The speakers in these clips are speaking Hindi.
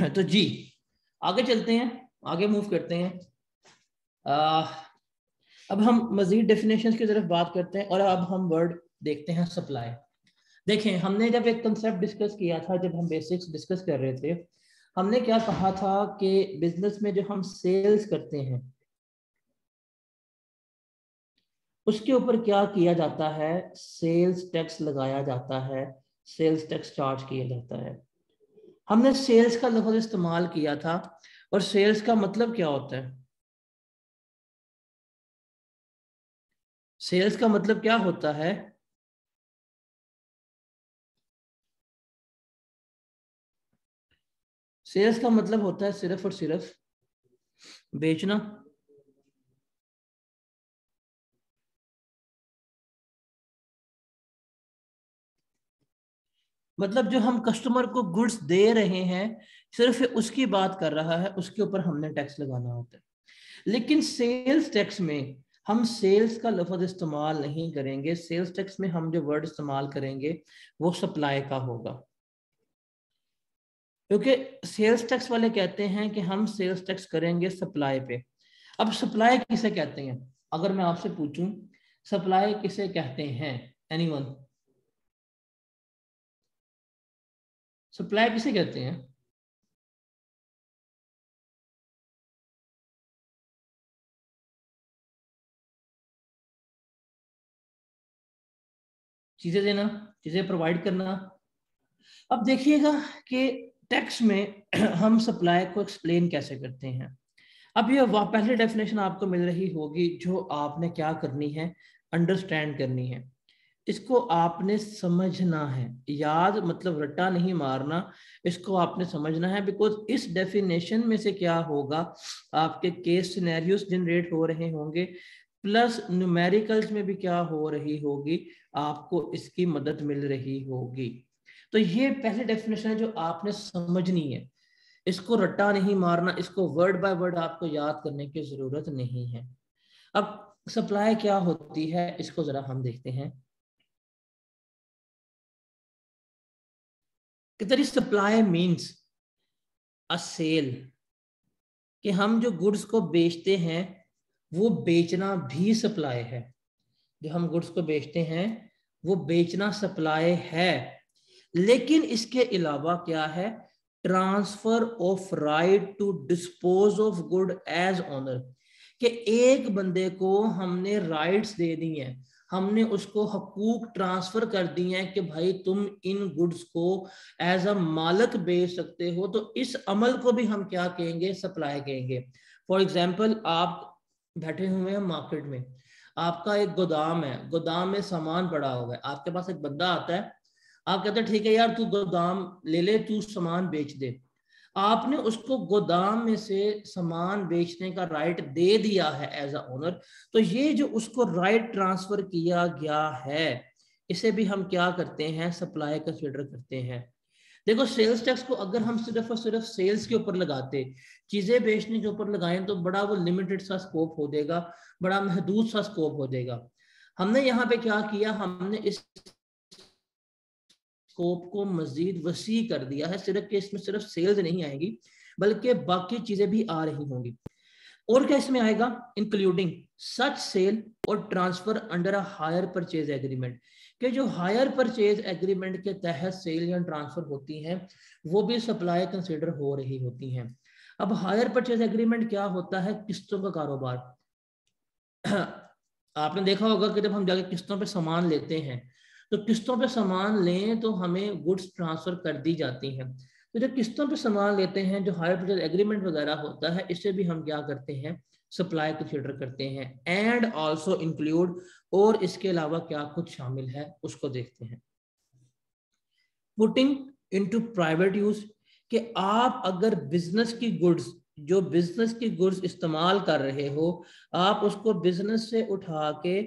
तो जी आगे चलते हैं आगे मूव करते हैं। आ, अब हम मजीद डेफिनेशन की तरफ़ बात करते हैं और अब हम वर्ड देखते हैं सप्लाई देखें हमने जब एक कंसेप्ट डिस्कस किया था जब हम बेसिक्स डिस्कस कर रहे थे हमने क्या कहा था कि बिज़नेस में जो हम सेल्स करते हैं उसके ऊपर क्या किया जाता है? सेल्स टैक्स लगाया जाता है सेल्स टैक्स चार्ज किया जाता है। हमने सेल्स का लफ्ज इस्तेमाल किया था, और सेल्स का मतलब क्या होता है? सेल्स का मतलब क्या होता है? सेल्स का मतलब होता है सिर्फ़ और सिर्फ़ बेचना। मतलब जो हम कस्टमर को गुड्स दे रहे हैं, सिर्फ़ उसकी बात कर रहा है, उसके ऊपर हमने टैक्स लगाना होता है। लेकिन सेल्स टैक्स में हम सेल्स का लफज इस्तेमाल नहीं करेंगे सेल्स टैक्स में हम जो वर्ड इस्तेमाल करेंगे, वो सप्लाई का होगा। क्योंकि सेल्स टैक्स वाले कहते हैं कि हम सेल्स टैक्स करेंगे सप्लाई पे। अब सप्लाई किसे कहते हैं? अगर मैं आपसे पूछूँ सप्लाई किसे कहते हैं? एनीवन सप्लाई किसे कहते हैं? चीज़ें देना, चीज़ें प्रोवाइड करना। अब देखिएगा कि टेक्स्ट में हम सप्लाई को एक्सप्लेन कैसे करते हैं। अब ये पहले डेफिनेशन आपको मिल रही होगी जो आपने क्या करनी है अंडरस्टैंड करनी है। इसको आपने समझना है। याद मतलब रट्टा नहीं मारना, इसको आपने समझना है बिकॉज़ इस डेफिनेशन में से क्या होगा? आपके केस सिनेरियोस जनरेट हो रहे होंगे प्लस न्यूमेरिकल्स में भी क्या हो रही होगी? आपको इसकी मदद मिल रही होगी। तो ये पहली डेफिनेशन है जो आपने समझनी है। इसको रट्टा नहीं मारना, इसको वर्ड बाय वर्ड आपको याद करने की ज़रूरत नहीं है। अब सप्लाई क्या होती है? इसको जरा हम देखते हैं। कि सप्लाई मीन्स अ सेल कि हम जो गुड्स को बेचते हैं, वो बेचना भी सप्लाई है। जो हम गुड्स को बेचते हैं, वो बेचना सप्लाई है। लेकिन इसके अलावा क्या है? Transfer of right to dispose of good as owner कि एक बंदे को हमने राइट्स दे दी हैं। हमने उसको हकूक ट्रांसफ़र कर दिए हैं कि भाई तुम इन गुड्स को एज अ मालक बेच सकते हो तो इस अमल को भी हम क्या कहेंगे? सप्लाई कहेंगे। फॉर एग्ज़ाम्पल आप बैठे हुए हैं मार्केट में, आपका एक गोदाम है, गोदाम में सामान पड़ा हुआ है, आपके पास एक बंदा आता है, आप कहते हैं, ठीक है यार, तू गोदाम ले ले, तू सामान बेच दे। आपने उसको गोदाम में से सामान बेचने का राइट दे दिया है एज अ ओनर तो ये जो उसको राइट ट्रांसफ़र किया गया है, इसे भी हम क्या करते हैं? सप्लाई कंसिडर करते हैं। देखो सेल्स टैक्स को अगर हम सिर्फ़ और सिर्फ़ सेल्स के ऊपर लगाते, चीज़ें बेचने के ऊपर लगाएँ तो बड़ा वो लिमिटेड सा स्कोप हो जाएगा बड़ा महदूद सा स्कोप हो जाएगा हमने यहाँ पे क्या किया? हमने इस स्कोप को मजीद वसी कर दिया है, सिर्फ़ के इसमें सिर्फ़ सेल्स नहीं आएगी, बल्कि बाकी चीज़ें भी आ रही होंगी। और क्या इसमें आएगा? इंक्लूडिंग सच सेल और transfer under a hire purchase agreement कि जो हायर परचेज एग्रीमेंट के तहत सेल या ट्रांसफ़र होती हैं, वो भी सप्लाई कंसिडर हो रही होती हैं। अब हायर परचेज एग्रीमेंट क्या होता है? किस्तों का कारोबार। आपने देखा होगा कि जब हम जाके किस्तों पे सामान लेते हैं तो किस्तों पे सामान लें तो हमें गुड्स ट्रांसफ़र कर दी जाती हैं। तो जब किस्तों पे सामान लेते हैं, जो हायर परचेज एग्रीमेंट वगैरह होता है, इससे भी हम क्या करते हैं? सप्लाई कंसिडर करते हैं। एंड ऑल्सो इंक्लूड और इसके अलावा क्या कुछ शामिल है, उसको देखते हैं। पुटिंग इनटू प्राइवेट यूज़ कि आप अगर बिज़नेस की गुड्स जो बिज़नेस की गुड्स इस्तेमाल कर रहे हो, आप उसको बिज़नेस से उठा के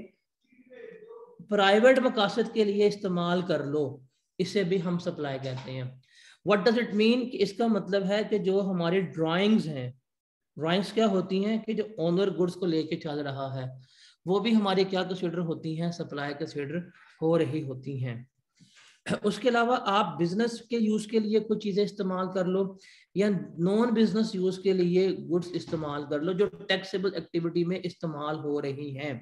प्राइवेट मकासद के लिए इस्तेमाल कर लो, इसे भी हम सप्लाई कहते हैं। वट डज इट मीन इसका मतलब है कि जो हमारी ड्राइंग्स हैं ड्राइंग्स क्या होती हैं कि जो ओनर गुड्स को लेके चल रहा है, वो भी हमारी क्या कंसिडर होती हैं सप्लाई कंसिडर हो रही होती हैं। उसके अलावा आप बिज़नेस के यूज़ के लिए कुछ चीज़ें इस्तेमाल कर लो, या नॉन बिज़नेस यूज़ के लिए गुड्स इस्तेमाल कर लो, जो टैक्सेबल एक्टिविटी में इस्तेमाल हो रही हैं।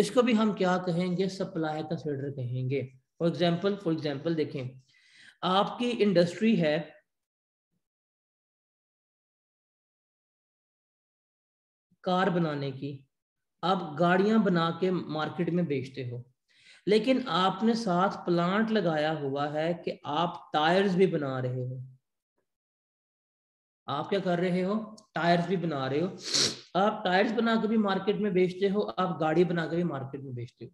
इसको भी हम क्या कहेंगे? सप्लाई कंसिडर कहेंगे। फॉर एग्ज़ाम्पल फॉर एग्ज़ाम्पल देखें, आपकी इंडस्ट्री है, कार बनाने की। आप गाड़ियाँ बना के मार्केट में बेचते हो। लेकिन आपने साथ प्लांट लगाया हुआ है कि आप टायर्स भी बना रहे हो। आप क्या कर रहे हो? टायर्स भी बना रहे हो। आप टायर्स बना के भी मार्केट में बेचते हो, आप गाड़ी बना के भी मार्केट में बेचते हो।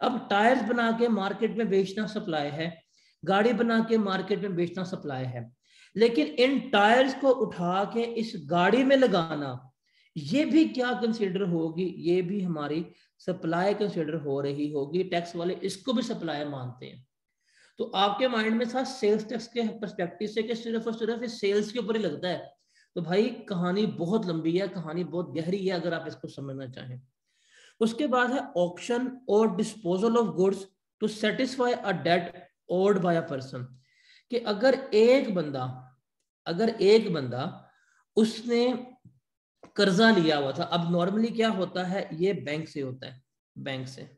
अब टायर्स बना के मार्केट में बेचना सप्लाई है, गाड़ी बना के मार्केट में बेचना सप्लाई है। लेकिन इन टायर्स को उठा के इस गाड़ी में लगाना, ये भी क्या कंसिडर होगी? ये भी हमारी सप्लाई कंसिडर हो रही होगी। टैक्स वाले इसको भी सप्लाई मानते हैं। तो आपके माइंड में था सेल्स टैक्स के परस्पेक्टिव से कि सिर्फ़ और सिर्फ़ सेल्स के ऊपर ही लगता है। तो भाई, कहानी बहुत लंबी है, कहानी बहुत गहरी है, अगर आप इसको समझना चाहें। उसके बाद है ऑप्शन और disposal of goods to satisfy a debt owed by a person कि अगर एक बंदा, अगर एक बंदा उसने कर्जा लिया हुआ था, अब नॉर्मली क्या होता है, ये बैंक से होता है बैंक से।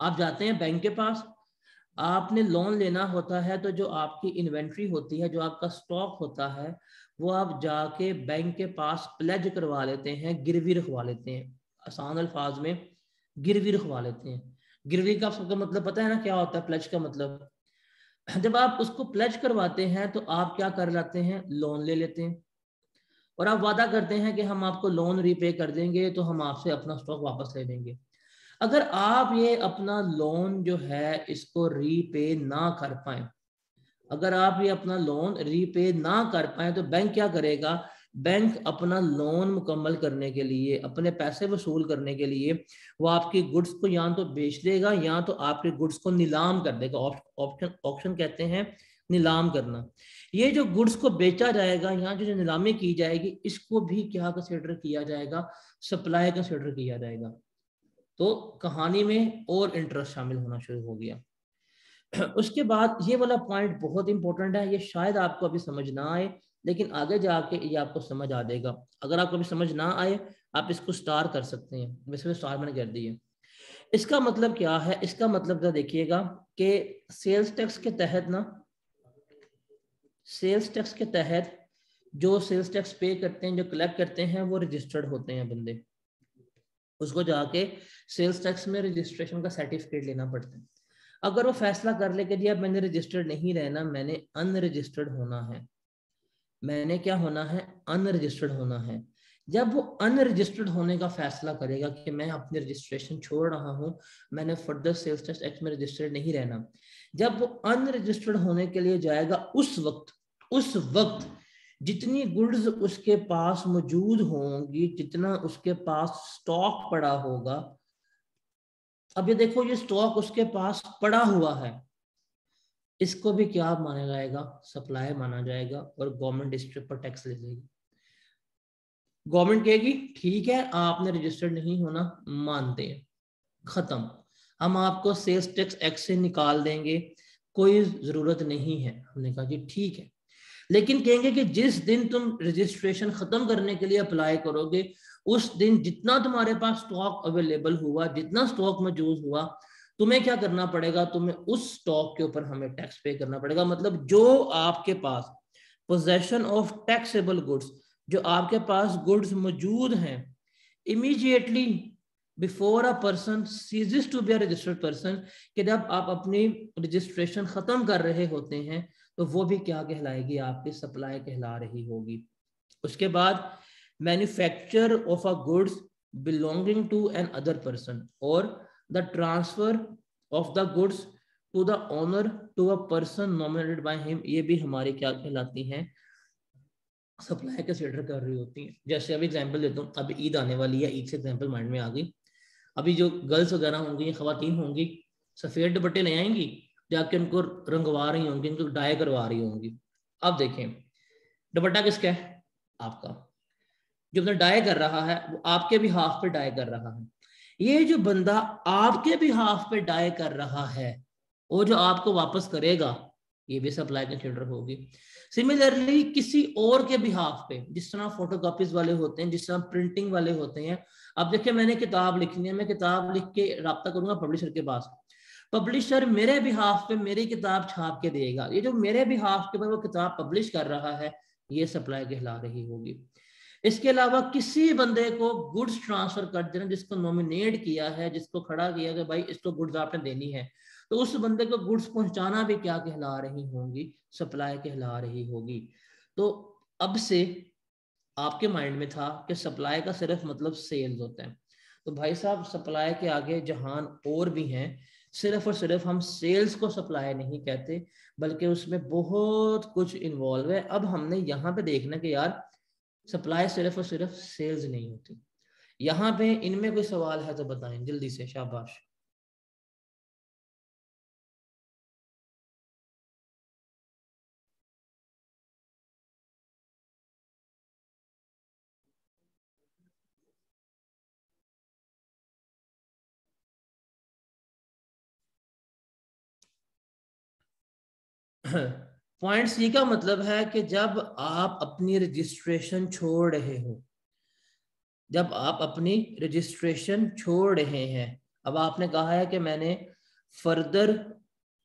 आप जाते हैं बैंक के पास, आपने लोन लेना होता है तो जो आपकी इन्वेंट्री होती है, जो आपका स्टॉक होता है, वो आप जाके बैंक के पास प्लेज करवा लेते हैं, गिरवी रखवा लेते हैं। आसान अल्फाज में गिरवी रखवा लेते हैं। गिरवी का सबका मतलब पता है ना क्या होता है? प्लेज का मतलब। जब आप उसको प्लेज करवाते हैं तो आप क्या कर लाते हैं? लोन ले लेते हैं। और आप वादा करते हैं कि हम आपको लोन रीपे कर देंगे तो हम आपसे अपना स्टॉक वापस ले लेंगे। अगर आप ये अपना लोन जो है इसको रीपे ना कर पाए, अगर आप ये अपना लोन रीपे ना कर पाए तो बैंक क्या करेगा? बैंक अपना लोन मुकम्मल करने के लिए, अपने पैसे वसूल करने के लिए, वो आपकी गुड्स को या तो बेच देगा या तो आपके गुड्स को नीलाम कर देगा। ऑप्शन ऑप्शन कहते हैं नीलाम करना। ये जो गुड्स को बेचा जाएगा, यहाँ जो नीलामी की जाएगी, इसको भी क्या कंसिडर किया जाएगा? सप्लाई कंसिडर किया जाएगा। तो कहानी में और इंटरेस्ट शामिल होना शुरू हो गया। उसके बाद ये वाला पॉइंट बहुत इंपॉर्टेंट है, ये शायद आपको अभी समझ ना आए, लेकिन आगे जाके ये आपको समझ आ जाएगा। अगर आपको अभी समझ ना आए, आप इसको स्टार कर सकते हैं। वैसे स्टार मैंने कर दी है। इसका मतलब क्या है? इसका मतलब क्या देखिएगा कि सेल्स टैक्स के तहत ना सेल्स टैक्स के तहत जो सेल्स टैक्स पे करते हैं, जो कलेक्ट करते हैं, वो रजिस्टर्ड होते हैं बंदे। उसको जाके सेल्स टैक्स में रजिस्ट्रेशन का सर्टिफिकेट लेना पड़ता है। अगर वो फैसला कर ले कि जी अब मैंने रजिस्टर्ड नहीं रहना, मैंने अनरजिस्टर्ड होना है। मैंने क्या होना है? अनरजिस्टर्ड होना है। जब वो अनरजिस्टर्ड होने का फैसला करेगा कि मैं अपनी रजिस्ट्रेशन छोड़ रहा हूँ, मैंने फर्दर सेल्स टैक्स एक्ट में रजिस्टर्ड नहीं रहना। जब वो अनरजिस्टर्ड होने के लिए जाएगा, उस वक्त उस वक्त जितनी गुड्स उसके पास मौजूद होंगी, जितना उसके पास स्टॉक पड़ा होगा, अब ये देखो, ये स्टॉक उसके पास पड़ा हुआ है। इसको भी क्या माना जाएगा? सप्लाई माना जाएगा और गवर्नमेंट इस पर टैक्स ले जाएगी गवर्नमेंट कहेगी, ठीक है, आपने रजिस्टर्ड नहीं होना, मानते हैं। खत्म। हम आपको सेल्स टैक्स एक्ट से निकाल देंगे, कोई ज़रूरत नहीं है। हमने कहा, जी, ठीक है। लेकिन कहेंगे कि जिस दिन तुम रजिस्ट्रेशन खत्म करने के लिए अप्लाई करोगे, उस दिन जितना तुम्हारे पास स्टॉक अवेलेबल हुआ, जितना स्टॉक मौजूद हुआ, तुम्हें क्या करना पड़ेगा? तुम्हें उस स्टॉक के ऊपर हमें टैक्स पे करना पड़ेगा। मतलब जो आपके पास पोजेशन ऑफ़ टैक्सेबल गुड्स जो आपके पास गुड्स मौजूद हैं immediately before a person ceases to be registered person कि जब आप अपनी रजिस्ट्रेशन खत्म कर रहे होते हैं तो वो भी क्या कहलाएगी? आपकी सप्लाई कहला रही होगी। उसके बाद manufacture of a goods belonging to another person और the transfer of the goods to the owner to a person nominated by him ये भी हमारी क्या कहलाती हैं? सप्लाई कंसिडर कर रही होती हैं। जैसे अभी एग्जांपल देता हूँ अभी ईद आने वाली है, ईद से एग्जांपल माइंड में आ गई। अभी जो गर्ल्स वगैरह होंगी खातन होंगी, सफ़ेद दुपट्टे ले आएँगी? जाके उनको रंगवा रही होंगी, उनको डाई करवा रही होंगी। अब देखें, दुपट्टा किसका है? आपका। जो अपना डाई कर रहा है, वो आपके भी हाफ़ पे डाई कर रहा है। ये जो बंदा आपके भी हाफ़ पे डाई कर रहा है, वो जो आपको वापस करेगा, ये भी सप्लाई कंसिडर होगी। सिमिलरली किसी और के बिहाफ पे, जिस तरह फोटोकॉपीज वाले होते हैं, जिस तरह प्रिंटिंग वाले होते हैं, अब देखिए मैंने किताब लिखनी है, मैं किताब लिख के रब्ता करूँगा पब्लिशर के पास। पब्लिशर मेरे बिहाफ पे मेरी किताब छाप के देगा। ये जो मेरे बिहाफ के ऊपर वो किताब पब्लिश कर रहा है, ये सप्लाई कहला रही होगी। इसके अलावा किसी बंदे को गुड्स ट्रांसफ़र कर देना जिसको नॉमिनेट किया है, जिसको खड़ा किया कि भाई इसको गुड्स आपने देनी है तो उस बंदे को गुड्स पहुंचाना भी क्या कहला रही होंगी? सप्लाई कहला रही होगी। तो अब से आपके माइंड में था कि सप्लाई का सिर्फ़ मतलब सेल्स होता है। तो भाई साहब सप्लाई के आगे जहान और भी हैं। सिर्फ़ और सिर्फ़ हम सेल्स को सप्लाई नहीं कहते, बल्कि उसमें बहुत कुछ इन्वॉल्व है। अब हमने यहाँ पे देखना कि यार सप्लाई सिर्फ़ और सिर्फ़ सेल्स नहीं होती। यहाँ पे इनमें कोई सवाल है तो बताएँ, जल्दी से, शाबाश। पॉइंट सी का मतलब है कि जब आप अपनी रजिस्ट्रेशन छोड़ रहे हो, जब आप अपनी रजिस्ट्रेशन छोड़ रहे हैं, अब आपने कहा है कि मैंने फर्दर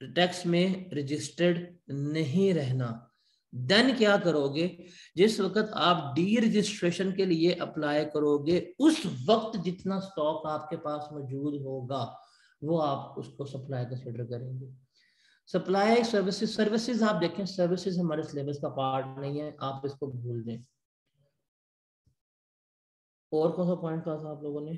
टैक्स में रजिस्टर्ड नहीं रहना। देन क्या करोगे? जिस वक्त आप डी रजिस्ट्रेशन के लिए अप्लाई करोगे, उस वक्त जितना स्टॉक आपके पास मौजूद होगा, वो आप उसको सप्लाई कंसिडर करेंगे। सप्लाई सर्विसेज़ सर्विसेज़ आप देखें सर्विसेज़ हमारे सिलेबस का पार्ट नहीं है, आप इसको भूल दें। और कौन सा पॉइंट कहा था आप लोगों ने?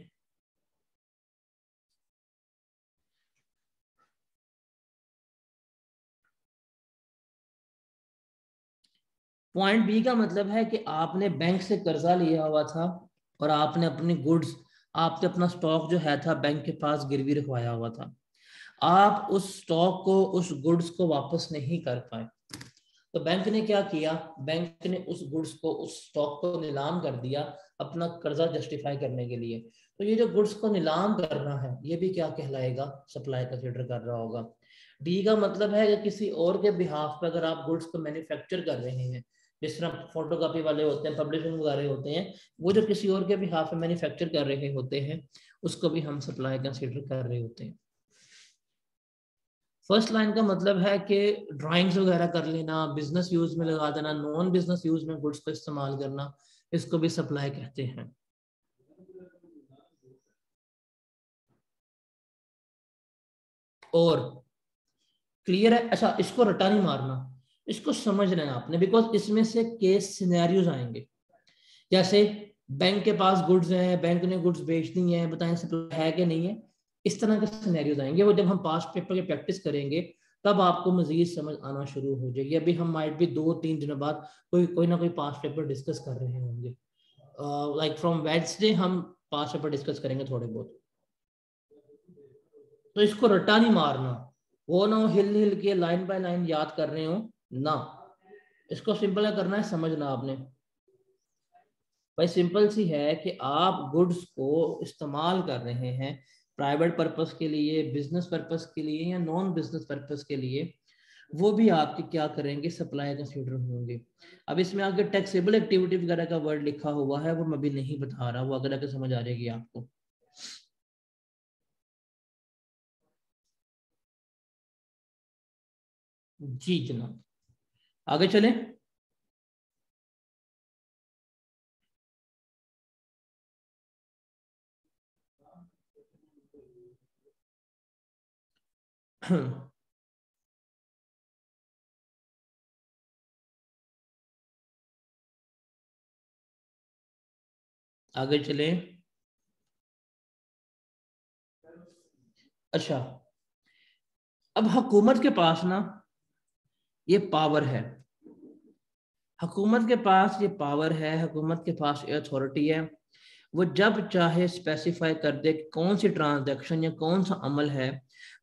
पॉइंट बी का मतलब है कि आपने बैंक से कर्जा लिया हुआ था और आपने अपनी गुड्स आपने अपना स्टॉक जो है था बैंक के पास गिरवी रखवाया हुआ था। आप उस स्टॉक को, उस गुड्स को वापस नहीं कर पाए। तो बैंक ने क्या किया? बैंक ने उस गुड्स को, उस स्टॉक को नीलाम कर दिया अपना कर्जा जस्टिफाई करने के लिए। तो ये जो गुड्स को नीलाम करना है, ये भी क्या कहलाएगा? सप्लाई कंसिडर कर रहा होगा। डी का मतलब है कि किसी और के बिहाफ पर अगर आप गुड्स को मैन्युफैक्चर कर रहे हैं, जिस तरह फोटोकॉपी वाले होते हैं पब्लिशिंग वगैरह होते हैं, वो जो किसी और के बिहाफ पे मैन्युफैक्चर कर रहे होते हैं, उसको भी हम सप्लाई कंसिडर कर रहे होते हैं। फ़र्स्ट लाइन का मतलब है कि ड्राइंग्स वगैरह कर लेना बिज़नेस यूज़ में लगा देना नॉन बिज़नेस यूज़ में गुड्स को इस्तेमाल करना, इसको भी सप्लाई कहते हैं। और क्लियर है अच्छा इसको रटा नहीं मारना, इसको समझना है आपने बिकॉज़ इसमें से केस सिनेरियोज आएँगे। जैसे बैंक के पास गुड्स हैं बैंक ने गुड्स बेच दी हैं, बताएँ सप्लाई है कि नहीं है? इस तरह के सिनेरियोज आएँगे। वो जब हम पास पेपर की प्रैक्टिस करेंगे, तब आपको मजीद समझ आना शुरू हो जाएगी। अभी हम माइट भी दो तीन दिनों बाद कोई कोई ना कोई पास पेपर डिस्कस कर रहे होंगे। लाइक फ्रॉम वेडसडे हम पास पेपर डिस्कस करेंगे थोड़े बहुत। तो इसको रट्टा नहीं मारना। वो ना हिल हिल के लाइन बाय लाइन याद कर रहे हो, ना। इसको सिंपल करना है, समझना आपने। भाई सिंपल सी है कि आप गुड्स को इस्तेमाल कर रहे हैं प्राइवेट पर्पस के लिए बिज़नेस पर्पस के लिए या नॉन बिज़नेस पर्पस के लिए, वो भी आपके क्या करेंगे? सप्लाई कंसिडर होंगे। अब इसमें आगे टैक्सेबल एक्टिविटी वगैरह का वर्ड लिखा हुआ है, वो मैं अभी नहीं बता रहा, वो अगर आगे समझ आ जाएगी आपको। जी जनाब। आगे चले। आगे चले। अच्छा अब हुकूमत के पास ना ये पावर है। हकूमत के पास ये पावर है, हकूमत के पास अथॉरिटी है। वो जब चाहे स्पेसिफाई कर दे कौन सी ट्रांजैक्शन या कौन सा अमल है,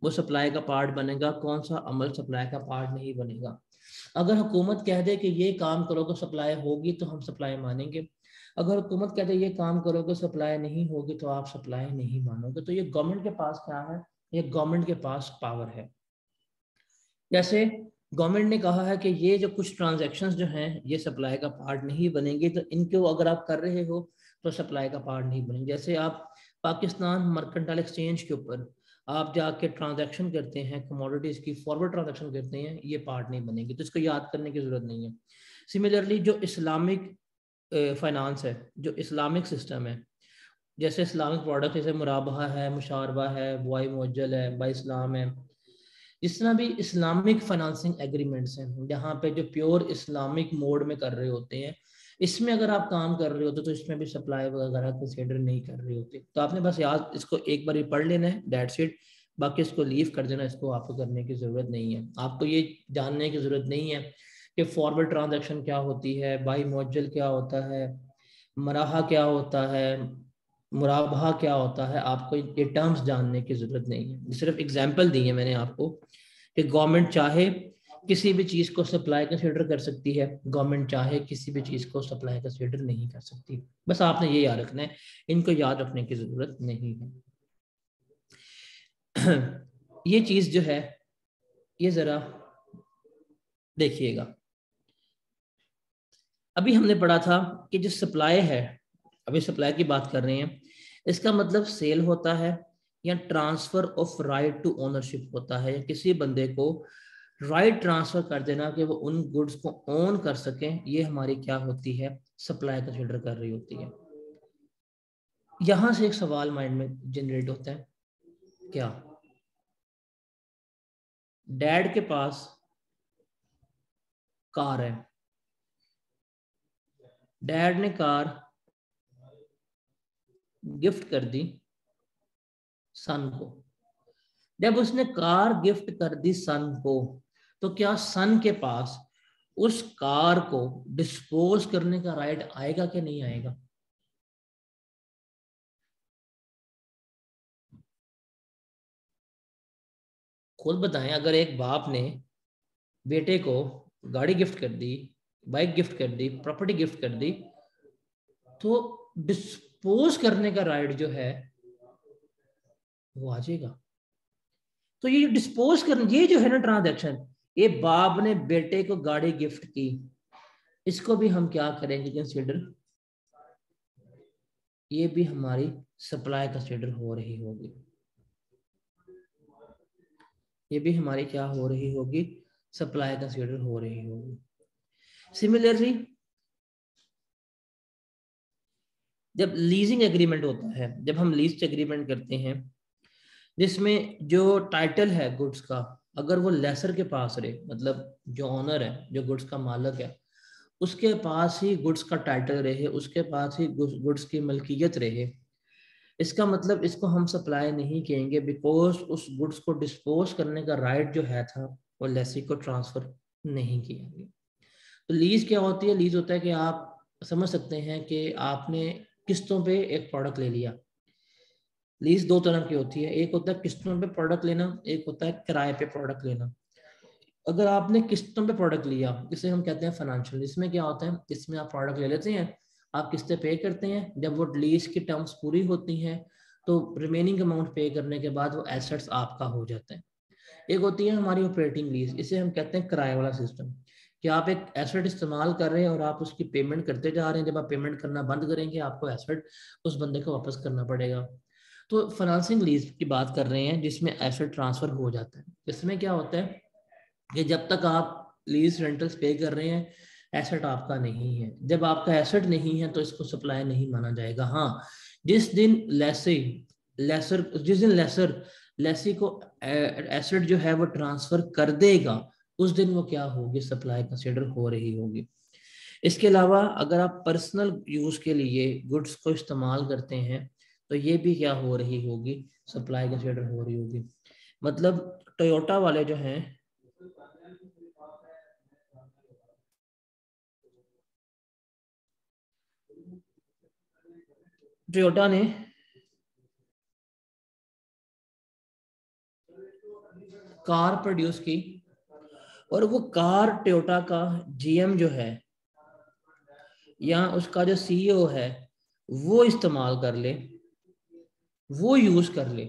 वो सप्लाई का पार्ट बनेगा, कौन सा अमल सप्लाई का पार्ट नहीं बनेगा। अगर हुकूमत कह दे कि ये काम करो तो सप्लाई होगी तो हम सप्लाई मानेंगे। अगर हुकूमत कहते ये काम करोगे सप्लाई नहीं होगी तो आप सप्लाई नहीं मानोगे। तो ये गवर्नमेंट के पास क्या है? ये गवर्नमेंट के पास पावर है। जैसे गवर्नमेंट ने कहा है कि ये जो कुछ ट्रांजेक्शन जो हैं, ये सप्लाई का पार्ट नहीं बनेंगे। तो इनको अगर आप कर रहे हो तो सप्लाई का पार्ट नहीं बनेंगे। जैसे आप पाकिस्तान मर्केंटाइल एक्सचेंज के ऊपर आप जाके ट्रांजैक्शन करते हैं कमोडिटीज की फॉरवर्ड ट्रांजैक्शन करते हैं, ये पार्ट नहीं बनेंगे। तो इसको याद करने की ज़रूरत नहीं है। सिमिलरली जो इस्लामिक फाइनेंस है, जो इस्लामिक सिस्टम है, जैसे इस्लामिक प्रोडक्ट जैसे मुराबा है, मुशारबा है, बुआई मुजल है बाई इस्लाम है जिस तरह भी इस्लामिक फाइनेंसिंग एग्रीमेंट्स हैं। जहाँ पे जो प्योर इस्लामिक मोड में कर रहे होते हैं इसमें अगर आप काम कर रहे होते तो इसमें भी सप्लाई वगैरह कंसिडर नहीं कर रहे होते। तो आपने बस याद इसको एक बार पढ़ लेना है डेट शीट बाकी इसको लीव कर देना, इसको आपको करने की ज़रूरत नहीं है। आपको ये जानने की ज़रूरत नहीं है कि फॉरवर्ड ट्रांजेक्शन क्या होती है बाई मोजल क्या होता है, मराहा क्या होता है मुराबा क्या होता है, आपको ये टर्म्स जानने की ज़रूरत नहीं है। सिर्फ़ एग्ज़ाम्पल दी है मैंने आपको कि गवर्नमेंट चाहे किसी भी चीज़ को सप्लाई कंसिडर कर सकती है। गवर्नमेंट चाहे किसी भी चीज़ को सप्लाई कंसिडर नहीं कर सकती। बस आपने ये याद रखना है, इनको याद रखने की ज़रूरत नहीं है। ये चीज़ जो है, ये ज़रा देखिएगा। अभी हमने पढ़ा था कि जो सप्लाई है, अभी सप्लाई की बात कर रहे हैं, इसका मतलब सेल होता है या transfer of right to ownership होता है। या किसी बंदे को राइट ट्रांसफ़र कर देना कि वो उन गुड्स को ओन कर सकें, ये हमारी क्या होती है? सप्लाई कंसिडर कर रही होती है। यहाँ से एक सवाल माइंड में जनरेट होता है। क्या? डैड के पास कार है। डैड ने कार गिफ्ट कर दी सन को। जब उसने कार गिफ्ट कर दी सन को तो क्या सन के पास उस कार को डिस्पोज करने का राइट आएगा कि नहीं आएगा? खुद बताएँ, अगर एक बाप ने बेटे को गाड़ी गिफ्ट कर दी, बाइक गिफ्ट कर दी, प्रॉपर्टी गिफ्ट कर दी तो डिस्पोज करने का राइट जो है वो आ जाएगा। तो ये डिस्पोज करने, ये जो है ना ट्रांजेक्शन ये बाप ने बेटे को गाड़ी गिफ्ट की। इसको भी हम क्या करेंगे कंसिडर ये भी हमारी सप्लाई कंसिडर हो रही होगी। ये भी हमारी क्या हो रही होगी? सप्लाई कंसिडर हो रही होगी। सिमिलरली जब लीजिंग एग्रीमेंट होता है, जब हम लीज एग्रीमेंट करते हैं, जिसमें जो टाइटल है गुड्स का अगर वो लेसर के पास रहे मतलब जो ऑनर है, जो गुड्स का मालक है, उसके पास ही गुड्स का टाइटल रहे, उसके पास ही गुड्स की मलकियत रहे, इसका मतलब इसको हम सप्लाई नहीं कहेंगे बिकॉज़ उस गुड्स को डिस्पोज करने का राइट जो है था, वो लेसी को ट्रांसफ़र नहीं किया। तो लीज क्या होती है? लीज होता है कि आप समझ सकते हैं कि आपने किस्तों पे एक प्रोडक्ट ले लिया। लीज दो तरह की होती है। एक होता है किस्तों पे प्रोडक्ट लेना, एक होता है किराए पे प्रोडक्ट लेना। अगर आपने किस्तों पे प्रोडक्ट लिया इसे हम कहते हैं फाइनेंशियल इसमें क्या होता है? इसमें आप प्रोडक्ट ले लेते हैं, आप किस्तें पे करते हैं, जब वो लीज की टर्म्स पूरी होती हैं तो रिमेनिंग अमाउंट पे करने के बाद वो एसेट्स आपका हो जाते हैं। एक होती है हमारी ऑपरेटिंग लीज इसे हम कहते हैं किराए वाला सिस्टम कि आप एक एसेट इस्तेमाल कर रहे हैं और आप उसकी पेमेंट करते जा रहे हैं। जब आप पेमेंट करना बंद करेंगे, आपको एसेट उस बंदे को वापस करना पड़ेगा। तो फाइनेंसिंग लीज की बात कर रहे हैं, जिसमें एसेट ट्रांसफ़र हो जाता है। इसमें क्या होता है कि जब तक आप लीज रेंटल्स पे कर रहे हैं एसेट आपका नहीं है। जब आपका एसेट नहीं है तो इसको सप्लाई नहीं माना जाएगा। हाँ जिस दिन लेसे लेसर जिस दिन लेसर लेसी को एसेट जो है वो ट्रांसफ़र कर देगा, उस दिन वो क्या होगी? सप्लाई कंसिडर हो रही होगी। इसके अलावा अगर आप पर्सनल यूज़ के लिए गुड्स को इस्तेमाल करते हैं तो ये भी क्या हो रही होगी? सप्लाई कंसिडर हो रही होगी। मतलब टोयोटा वाले जो हैं टोयोटा ने कार प्रोड्यूस की और वो कार टोयोटा का जीएम जो है या उसका जो सीईओ e है, वो इस्तेमाल कर ले। वो यूज़ कर ले।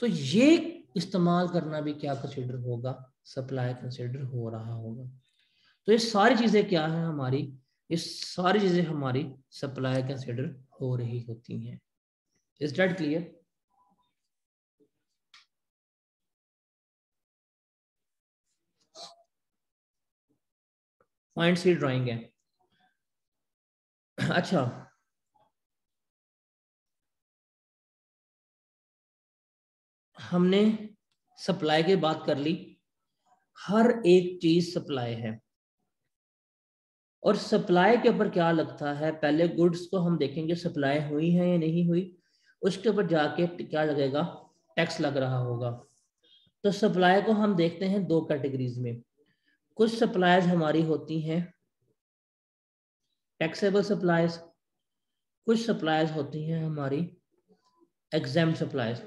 तो ये इस्तेमाल करना भी क्या कंसिडर होगा? सप्लाई कंसिडर हो रहा होगा। तो ये सारी चीज़ें क्या है हमारी? ये सारी चीज़ें हमारी सप्लाई कंसिडर हो रही होती हैं। Is that clear point C drawing है अच्छा हमने सप्लाई की बात कर ली। हर एक चीज़ सप्लाई है। और सप्लाई के ऊपर क्या लगता है? पहले गुड्स को हम देखेंगे सप्लाई हुई है या नहीं हुई। उसके ऊपर जाके क्या लगेगा? टैक्स लग रहा होगा। तो सप्लाई को हम देखते हैं दो कैटेगरीज में। कुछ सप्लाईज हमारी होती हैं टैक्सेबल सप्लाईज कुछ सप्लाईज होती हैं हमारी एग्ज़ाम सप्लाईज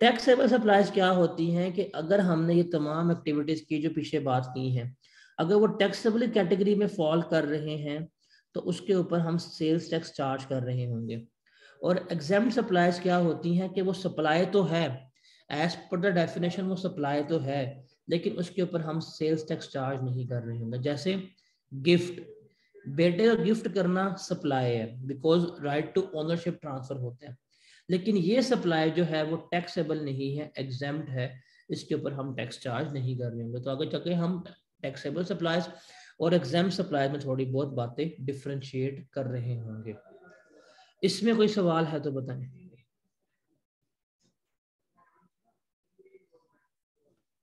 टैक्सेबल सप्लाईज क्या होती हैं कि अगर हमने ये तमाम एक्टिविटीज़ की जो पीछे बात की हैं, अगर वो टैक्सेबल कैटेगरी में फॉल कर रहे हैं तो उसके ऊपर हम सेल्स टैक्स चार्ज कर रहे होंगे। और एग्ज़ाम सप्लाईज क्या होती हैं कि वो सप्लाई तो है एज पर द डेफिनेशन वो सप्लाई तो है, लेकिन उसके ऊपर हम सेल्स टैक्स चार्ज नहीं कर रहे होंगे। जैसे गिफ्ट बेटे को गिफ्ट करना सप्लाई है because right to ownership transfer होते हैं। लेकिन ये सप्लाई जो है वो टैक्सेबल नहीं है एग्ज़ाम है। इसके ऊपर हम टैक्स चार्ज नहीं कर रहे होंगे। तो आगे चके हम टैक्सेबल सप्लाईज और एग्ज़ाम सप्लाई में थोड़ी बहुत बातें डिफ्रेंशिएट कर रहे होंगे। इसमें कोई सवाल है तो बताएँ।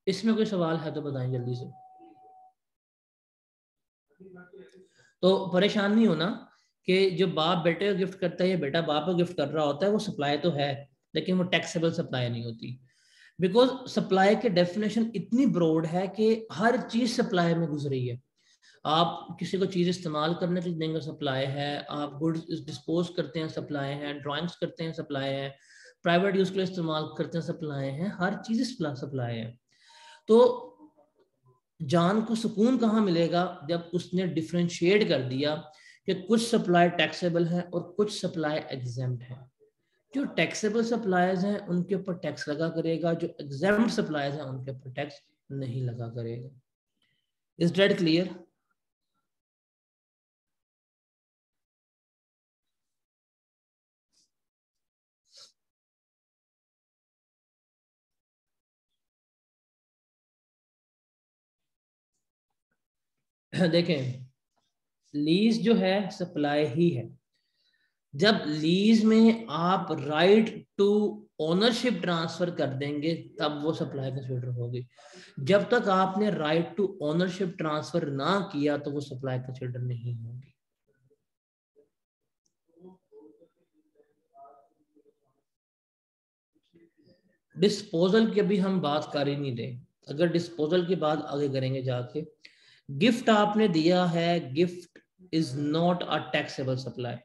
इसमें कोई सवाल है तो बताएँ जल्दी से। तो परेशान नहीं होना। कि जो बाप बेटे को गिफ्ट करता है, या बेटा बाप को गिफ्ट कर रहा होता है, वो सप्लाई तो है, लेकिन वो टैक्सेबल सप्लाई नहीं होती। बिकॉज़ सप्लाई के डेफिनेशन इतनी ब्रॉड है कि हर चीज़ सप्लाई में गुजरी है। आप किसी को चीज़ इस्तेमाल करने के लिए देंगे सप्लाई है, आप गुड्स डिस्पोज करते हैं सप्लाई है ड्राइंग्स करते हैं सप्लाई है प्राइवेट यूज़ के लिए इस्तेमाल करते हैं सप्लाई है, हर चीज़ सप्लाई है। तो जान को सुकून कहाँ मिलेगा? जब उसने डिफ्रेंशिएट कर दिया कि कुछ सप्लाई टैक्सेबल है और कुछ सप्लाई एग्ज़ाम है। जो टैक्सेबल सप्लायर्स हैं, उनके ऊपर टैक्स लगा करेगा, जो एग्ज़ाम सप्लायर्स हैं, उनके ऊपर टैक्स नहीं लगा करेगा। इज़ डेट क्लियर देखें लीज जो है, सप्लाई ही है। जब लीज में आप राइट टू ओनरशिप ट्रांसफ़र कर देंगे, तब वो सप्लाई कंसिडर होगी। जब तक आपने राइट टू ओनरशिप ट्रांसफ़र ना किया तो वो सप्लाई कंसिडर नहीं होगी। डिस्पोजल की अभी हम बात कर ही नहीं रहे। अगर डिस्पोजल की बात आगे करेंगे जाके गिफ्ट आपने दिया है gift is not a taxable supply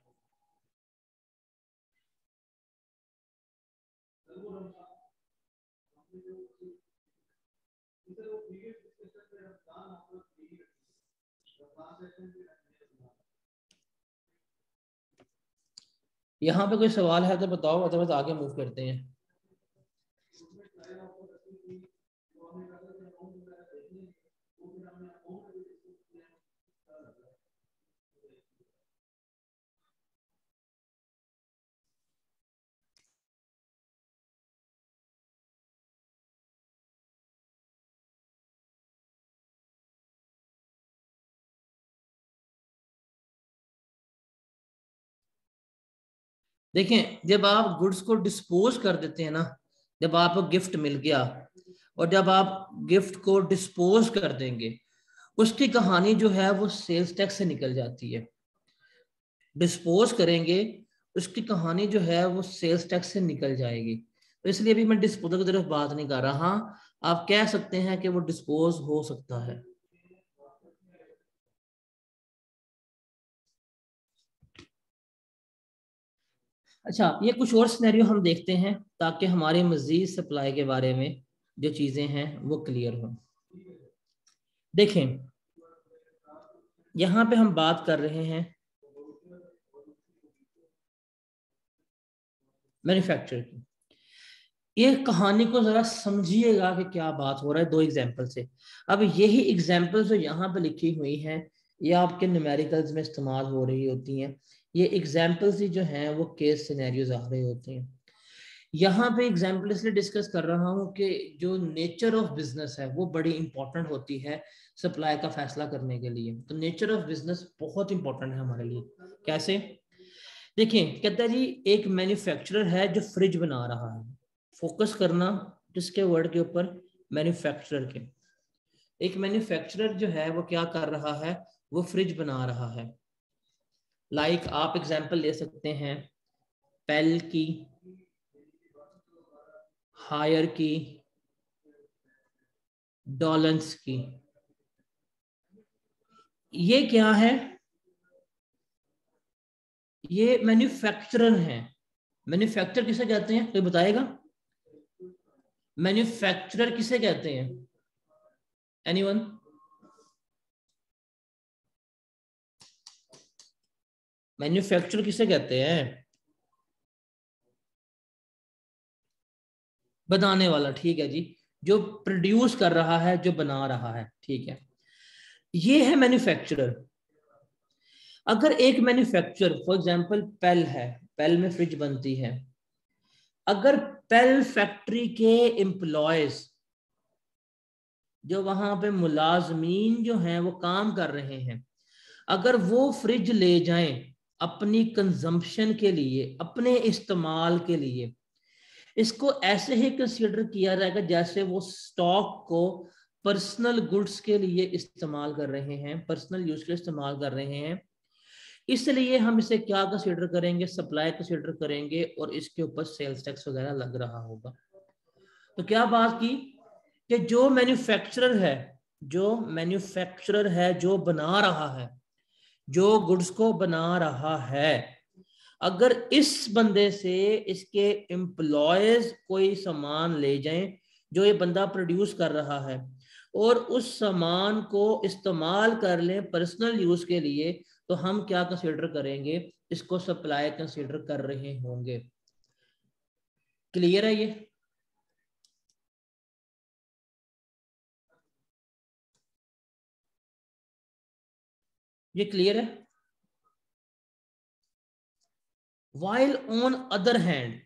यहाँ पे कोई सवाल है तो बताओ अदरवाइज़ आगे मूव करते हैं। देखें, जब आप गुड्स को डिस्पोज कर देते हैं ना, जब आपको गिफ्ट मिल गया और जब आप गिफ्ट को डिस्पोज कर देंगे, उसकी कहानी जो है वो सेल्स टैक्स से निकल जाती है। डिस्पोज करेंगे, उसकी कहानी जो है वो सेल्स टैक्स से निकल जाएगी। तो इसलिए भी मैं डिस्पोजल की तरफ़ बात नहीं कर रहा। हाँ आप कह सकते हैं कि वो डिस्पोज हो सकता है। अच्छा ये कुछ और सिनेरियो हम देखते हैं ताकि हमारे मजीद सप्लाई के बारे में जो चीज़ें हैं वो क्लियर हों। देखें, यहाँ पे हम बात कर रहे हैं मैन्युफैक्चर की। ये कहानी को जरा समझिएगा कि क्या बात हो रहा है दो एग्ज़ाम्पल से। अब यही एग्ज़ाम्पल जो यहाँ पे लिखी हुई है, ये आपके न्यूमेरिकल्स में इस्तेमाल हो रही होती हैं। ये एग्जाम्पल्स ही जो हैं, वो केस सिनेरियोज आ रहे होते हैं। यहाँ पे एग्ज़ाम्पल इसलिए डिस्कस कर रहा हूँ कि जो नेचर ऑफ़ बिज़नेस है, वो बड़ी इंपॉर्टेंट होती है सप्लाई का फैसला करने के लिए। तो नेचर ऑफ़ बिज़नेस बहुत इंपॉर्टेंट है हमारे लिए। कैसे? देखिए, कहता है जी, एक मैन्युफैक्चरर है जो फ्रिज बना रहा है। फोकस करना किसके वर्ड के ऊपर? मैन्युफैक्चरर के। एक मैन्युफैक्चरर जो है, वो क्या कर रहा है? वो फ्रिज बना रहा है। लाइक like, आप एग्जांपल ले सकते हैं। पेल की हायर की डॉलेंस की। ये क्या है? ये मैन्युफैक्चरर है। मैन्युफैक्चर किसे कहते हैं? कोई बताएगा? मैन्युफैक्चरर किसे कहते हैं? एनीवन मैन्युफैक्चर किसे कहते हैं? बनाने वाला, ठीक है जी। जो प्रोड्यूस कर रहा है, जो बना रहा है, ठीक है। ये है मैन्युफैक्चरर। अगर एक मैन्युफैक्चर फॉर एग्जांपल पेल है पेल में फ्रिज बनती है। अगर पेल फैक्ट्री के एम्प्लॉयज़ जो वहाँ पे मुलाजमीन जो हैं, वो काम कर रहे हैं, अगर वो फ्रिज ले जाएँ अपनी कंजम्पशन के लिए, अपने इस्तेमाल के लिए। इसको ऐसे ही कंसिडर किया जाएगा जैसे वो स्टॉक को पर्सनल गुड्स के लिए इस्तेमाल कर रहे हैं पर्सनल यूज़ के इस्तेमाल कर रहे हैं। इसलिए हम इसे क्या कंसिडर करेंगे? सप्लाई कंसिडर करेंगे और इसके ऊपर सेल्स टैक्स वगैरह लग रहा होगा। तो क्या बात की कि जो मैन्युफैक्चरर है, जो मैन्युफैक्चरर है, जो बना रहा है जो गुड्स को बना रहा है। अगर इस बंदे से इसके एम्प्लॉयज़ कोई सामान ले जाएँ, जो ये बंदा प्रोड्यूस कर रहा है, और उस सामान को इस्तेमाल कर लें पर्सनल यूज़ के लिए तो हम क्या कंसीडर करेंगे? इसको सप्लाई कंसीडर कर रहे होंगे। क्लियर है ये? ये क्लियर है? वाइल ऑन अदर हैंड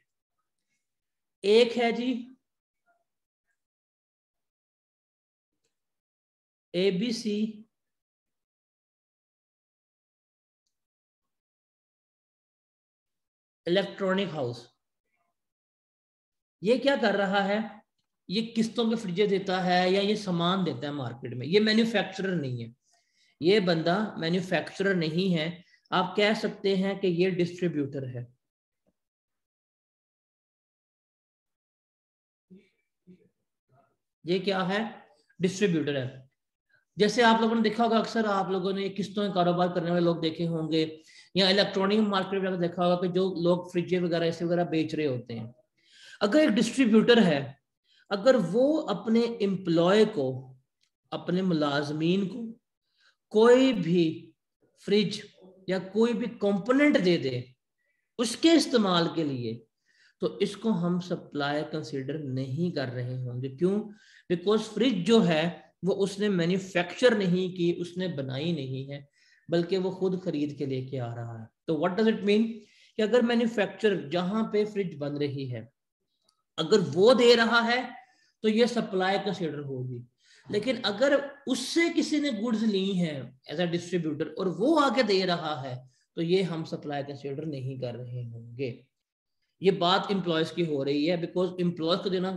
एक है जी A B C electronic house ये क्या कर रहा है? ये किस्तों के फ्रिजे देता है या ये सामान देता है मार्केट में? ये मैन्युफैक्चरर नहीं है। ये बंदा मैन्युफैक्चरर नहीं है। आप कह सकते हैं कि ये डिस्ट्रीब्यूटर है। ये क्या है? डिस्ट्रीब्यूटर है। जैसे आप लोगों ने देखा होगा, अक्सर आप लोगों ने किस्तों में कारोबार करने वाले लोग देखे होंगे, या इलेक्ट्रॉनिक मार्केट में देखा होगा कि जो लोग फ्रिज वगैरह, ऐसे वगैरह बेच रहे होते हैं। अगर एक डिस्ट्रीब्यूटर है, अगर वो अपने एम्प्लॉय को, अपने मुलाजमीन को कोई भी फ्रिज या कोई भी कंपोनेंट दे दे उसके इस्तेमाल के लिए तो इसको हम सप्लाई कंसीडर नहीं कर रहे होंगे। क्यों? बिकॉज़ फ्रिज जो है, वो उसने मैन्युफैक्चर नहीं की, उसने बनाई नहीं है, बल्कि वो खुद खरीद के लेके आ रहा है। तो व्हाट डज इट मीन कि अगर मैन्युफैक्चर जहाँ पे फ्रिज बन रही है, अगर वो दे रहा है तो ये सप्लाई कंसिडर होगी। लेकिन अगर उससे किसी ने गुड्स ली हैं एज अ डिस्ट्रीब्यूटर और वो आगे दे रहा है तो ये हम सप्लाई कंसिडर नहीं कर रहे होंगे। ये बात एम्प्लॉयज़ की हो रही है बिकॉज़ एम्प्लॉयज़ को देना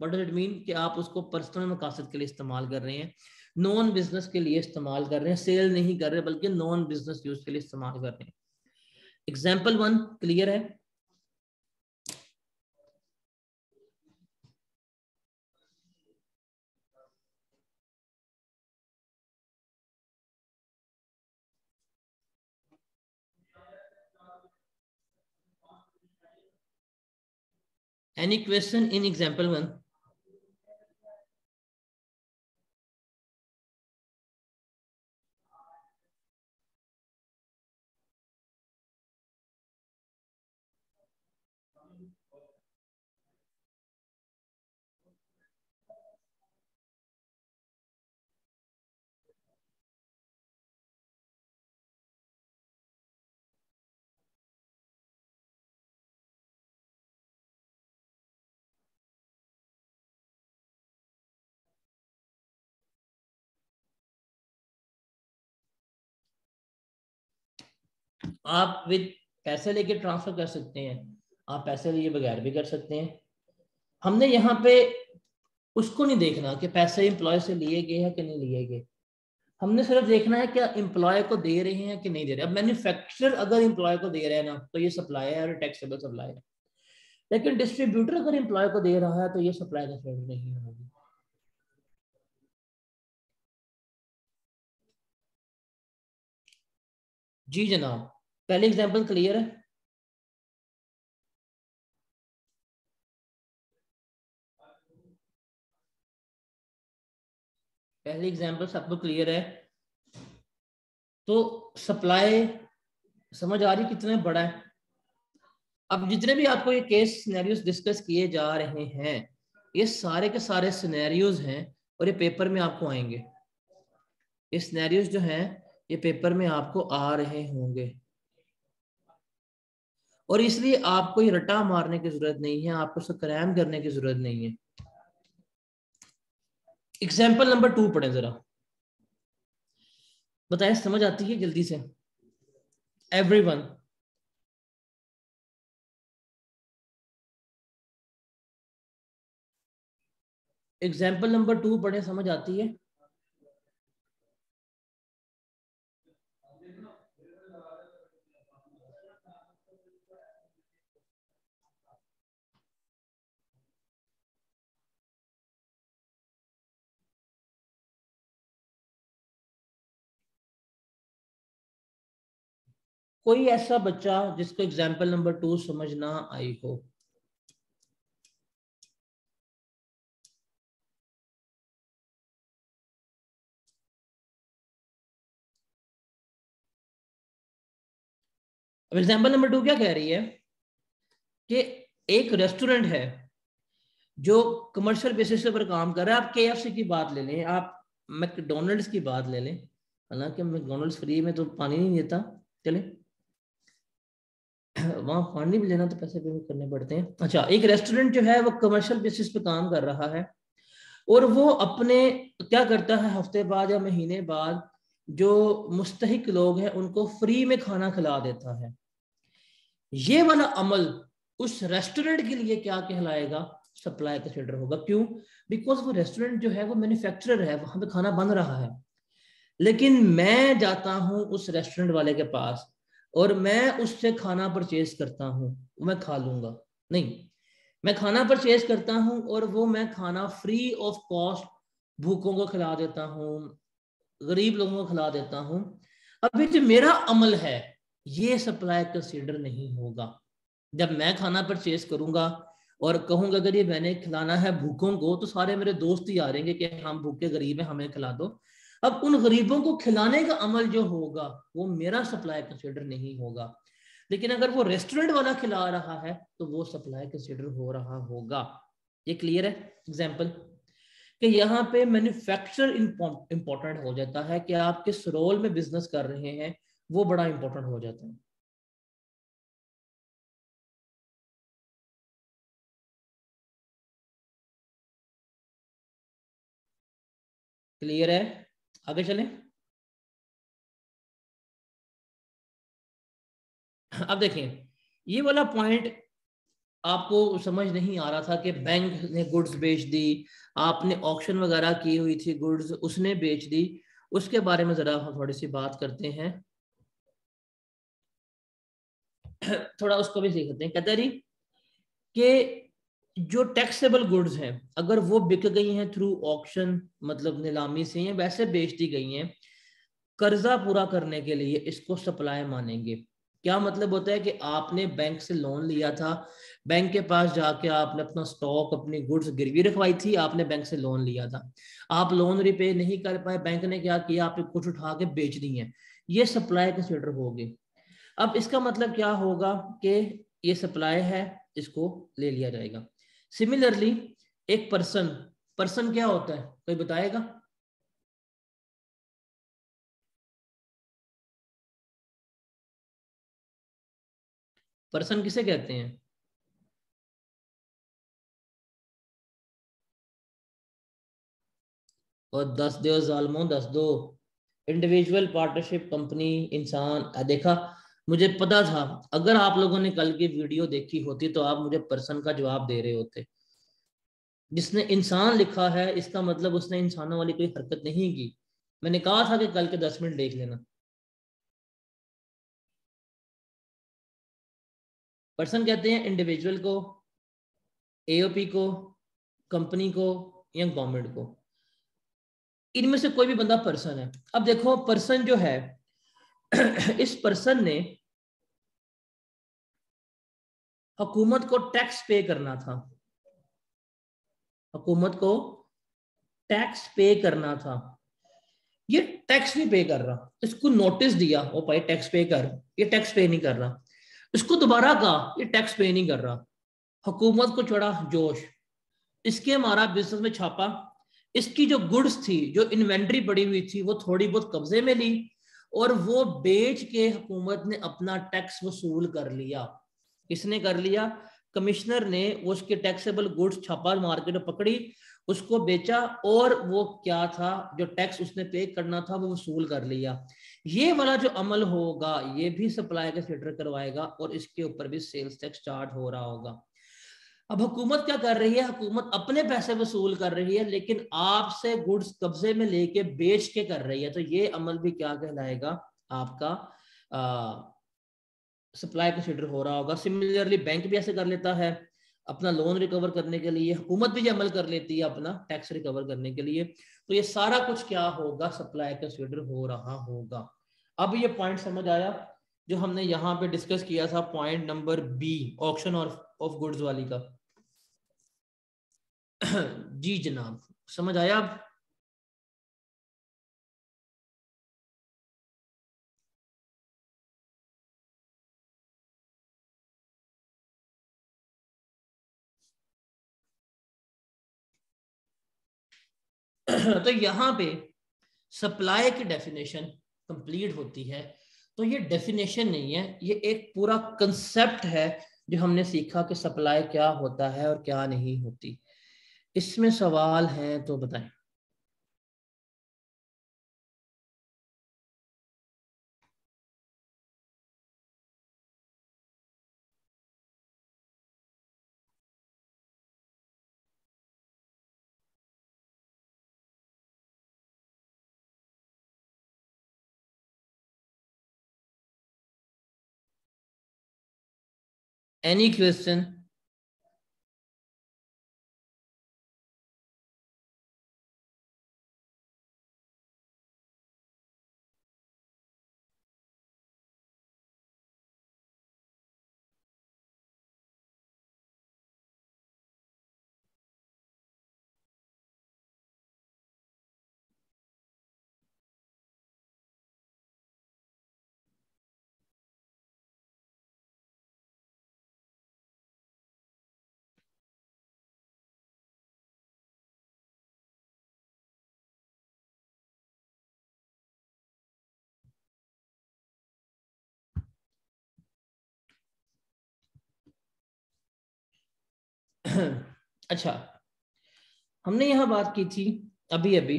वट इट मीन कि आप उसको पर्सनल मकासद के लिए इस्तेमाल कर रहे हैं नॉन बिज़नेस के लिए इस्तेमाल कर रहे हैं सेल नहीं कर रहे, बल्कि नॉन बिज़नेस यूज़ के लिए इस्तेमाल कर रहे हैं। एग्ज़ाम्पल वन क्लियर है? Any question in example one? आप विद पैसे लेके ट्रांसफ़र कर सकते हैं, आप पैसे लिए बगैर भी कर सकते हैं। हमने यहाँ पे उसको नहीं देखना कि पैसे एम्प्लॉय से लिए गए हैं कि नहीं लिए गए। हमने सिर्फ़ देखना है क्या एम्प्लॉय को दे रहे हैं कि नहीं दे रहे। अब मैन्युफैक्चरर अगर एम्प्लॉय को दे रहे हैं ना तो ये सप्लाई है और टैक्सेबल सप्लाई है। लेकिन डिस्ट्रीब्यूटर अगर एम्प्लॉय को दे रहा है तो ये सप्लाई का नहीं होगी जी जनाब पहले एग्जांपल क्लियर है? पहली एग्जांपल सबको क्लियर है। तो सप्लाई समझ आ रही कितना बड़ा है? अब जितने भी आपको ये केस सिनेरियोस डिस्कस किए जा रहे हैं, ये सारे के सारे सिनेरियोज हैं और ये पेपर में आपको आएँगे। ये सिनेरियोज जो हैं, ये पेपर में आपको आ रहे होंगे। और इसलिए आपको ये रटा मारने की ज़रूरत नहीं है आपको उसको क्रैम करने की ज़रूरत नहीं है। एग्ज़ाम्पल नंबर टू पढ़े जरा। बताए, समझ आती है जल्दी से? Everyone example number two पढ़े, समझ आती है? कोई ऐसा बच्चा जिसको एग्ज़ाम्पल नंबर टू समझ ना आई हो? अब एग्ज़ाम्पल नंबर टू क्या कह रही है? कि एक रेस्टोरेंट है जो कमर्शियल बेसिस पर काम कर रहा है। आप केएफसी की बात ले लें, आप मैकडोनल्ड्स की बात ले लें। हालाँकि मैकडोनल्ड्स फ्री में तो पानी नहीं देता। चले। वहाँ पानी भी लेना तो पैसे पे करने पड़ते हैं। अच्छा एक रेस्टोरेंट जो है, वो कमर्शियल बेसिस पे काम कर रहा है और वो अपने क्या करता है, हफ़्ते बाद या महीने बाद जो मुस्तक लोग हैं, उनको फ्री में खाना खिला देता है। ये वाला अमल उस रेस्टोरेंट के लिए क्या कहलाएगा? सप्लाई कंसिडर होगा। क्यों? बिकॉज़ वो रेस्टोरेंट जो है, वो मैन्युफैक्चरर है, वहाँ पे खाना बन रहा है। लेकिन मैं जाता हूँ उस रेस्टोरेंट वाले के पास और मैं उससे खाना परचेज करता हूँ, मैं खा लूँगा। नहीं, मैं खाना परचेज करता हूँ और वो मैं खाना फ्री ऑफ़ कॉस्ट भूखों को खिला देता हूँ, गरीब लोगों को खिला देता हूँ। अभी जो मेरा अमल है, ये सप्लाई कंसिडर नहीं होगा। जब मैं खाना परचेज करूँगा और कहूँगा, अगर ये मैंने खिलाना है भूखों को तो सारे मेरे दोस्त ही आ रहेंगे कि हम भूखे गरीब हैं, हमें खिला दो। अब उन गरीबों को खिलाने का अमल जो होगा, वो मेरा सप्लाई कंसिडर नहीं होगा। लेकिन अगर वो रेस्टोरेंट वाला खिला रहा है तो वो सप्लाई कंसिडर हो रहा होगा। ये क्लियर है? एग्ज़ाम्पल कि यहाँ पे मैन्युफैक्चर इंपॉर्टेंट हो जाता है कि आप किस रोल में बिज़नेस कर रहे हैं, वो बड़ा इंपॉर्टेंट हो जाता है। क्लियर है? आगे चलें। अब देखें ये वाला पॉइंट आपको समझ नहीं आ रहा था कि बैंक ने गुड्स बेच दी, आपने ऑक्शन वगैरह की हुई थी गुड्स उसने बेच दी। उसके बारे में जरा हम थोड़ी सी बात करते हैं। थोड़ा उसको भी सीखते हैं। कहते रही कि जो टैक्सेबल गुड्स हैं, अगर वो बिक गई हैं थ्रू ऑक्शन मतलब नीलामी से या वैसे बेच दी गई हैं, कर्जा पूरा करने के लिए इसको सप्लाई मानेंगे। क्या मतलब होता है कि आपने बैंक से लोन लिया था बैंक के पास जाके आपने अपना स्टॉक अपनी गुड्स गिरवी रखवाई थी, आपने बैंक से लोन लिया था। आप लोन रिपे नहीं कर पाए बैंक ने क्या किया, आपने कुछ उठा के बेच दी है। ये सप्लाई कंसिडर होगी। अब इसका मतलब क्या होगा कि ये सप्लाई है, इसको ले लिया जाएगा। सिमिलरली एक पर्सन पर्सन क्या होता है? कोई बताएगा? पर्सन किसे कहते हैं? और दस दो, जालमो दस दो। इंडिविजुअल पार्टनरशिप कंपनी इंसान। देखा मुझे पता था, अगर आप लोगों ने कल की वीडियो देखी होती तो आप मुझे पर्सन का जवाब दे रहे होते। जिसने इंसान लिखा है, इसका मतलब उसने इंसानों वाली कोई हरकत नहीं की। मैंने कहा था कि कल के दस मिनट देख लेना। पर्सन कहते हैं इंडिविजुअल को एओपी को कंपनी को, या गवर्नमेंट को। इनमें से कोई भी बंदा पर्सन है। अब देखो पर्सन जो है, इस पर्सन ने हुकूमत को टैक्स पे करना था। हुकूमत को टैक्स पे करना था। ये टैक्स नहीं पे कर रहा। इसको नोटिस दिया, ओ भाई टैक्स पे कर। ये टैक्स पे नहीं कर रहा। इसको दोबारा कहा, ये टैक्स पे नहीं कर रहा। हुकूमत को चढ़ा जोश। इसके हमारा बिज़नेस में छापा। इसकी जो गुड्स थी, जो इन्वेंट्री पड़ी हुई थी, वो थोड़ी बहुत कब्जे में ली और वो बेच के हुकूमत ने अपना टैक्स वसूल कर लिया। किसने कर लिया। कमिश्नर ने उसके टैक्सेबल गुड्स छापा मार्केट में पकड़ी, उसको बेचा और वो क्या था? जो टैक्स उसने पे करना था, वो वसूल कर लिया। ये वाला जो अमल होगा, ये भी सप्लाई का सेटर करवाएगा और इसके ऊपर भी सेल्स टैक्स चार्ज हो रहा होगा। अब हुकूमत क्या कर रही है? हुकूमत अपने पैसे वसूल कर रही है, लेकिन आपसे गुड्स कब्जे में लेके बेच के कर रही है। तो ये अमल भी क्या कहलाएगा? आपका सप्लाई कंसिडर हो रहा होगा। सिमिलरली बैंक भी ऐसे कर लेता है अपना लोन रिकवर करने के लिए। हुकूमत भी अमल कर लेती है अपना टैक्स रिकवर करने के लिए। तो ये सारा कुछ क्या होगा? सप्लाई कंसिडर हो रहा होगा। अब ये पॉइंट समझ आया जो हमने यहाँ पे डिस्कस किया था point number B option of goods वाली का। जी जनाब, समझ आया अब? तो यहाँ पे सप्लाई की डेफिनेशन कंप्लीट होती है। तो ये डेफिनेशन नहीं है, ये एक पूरा कंसेप्ट है जो हमने सीखा कि सप्लाई क्या होता है और क्या नहीं होती। इसमें सवाल है तो बताएँ। Any question? अच्छा हमने यह बात की थी अभी अभी,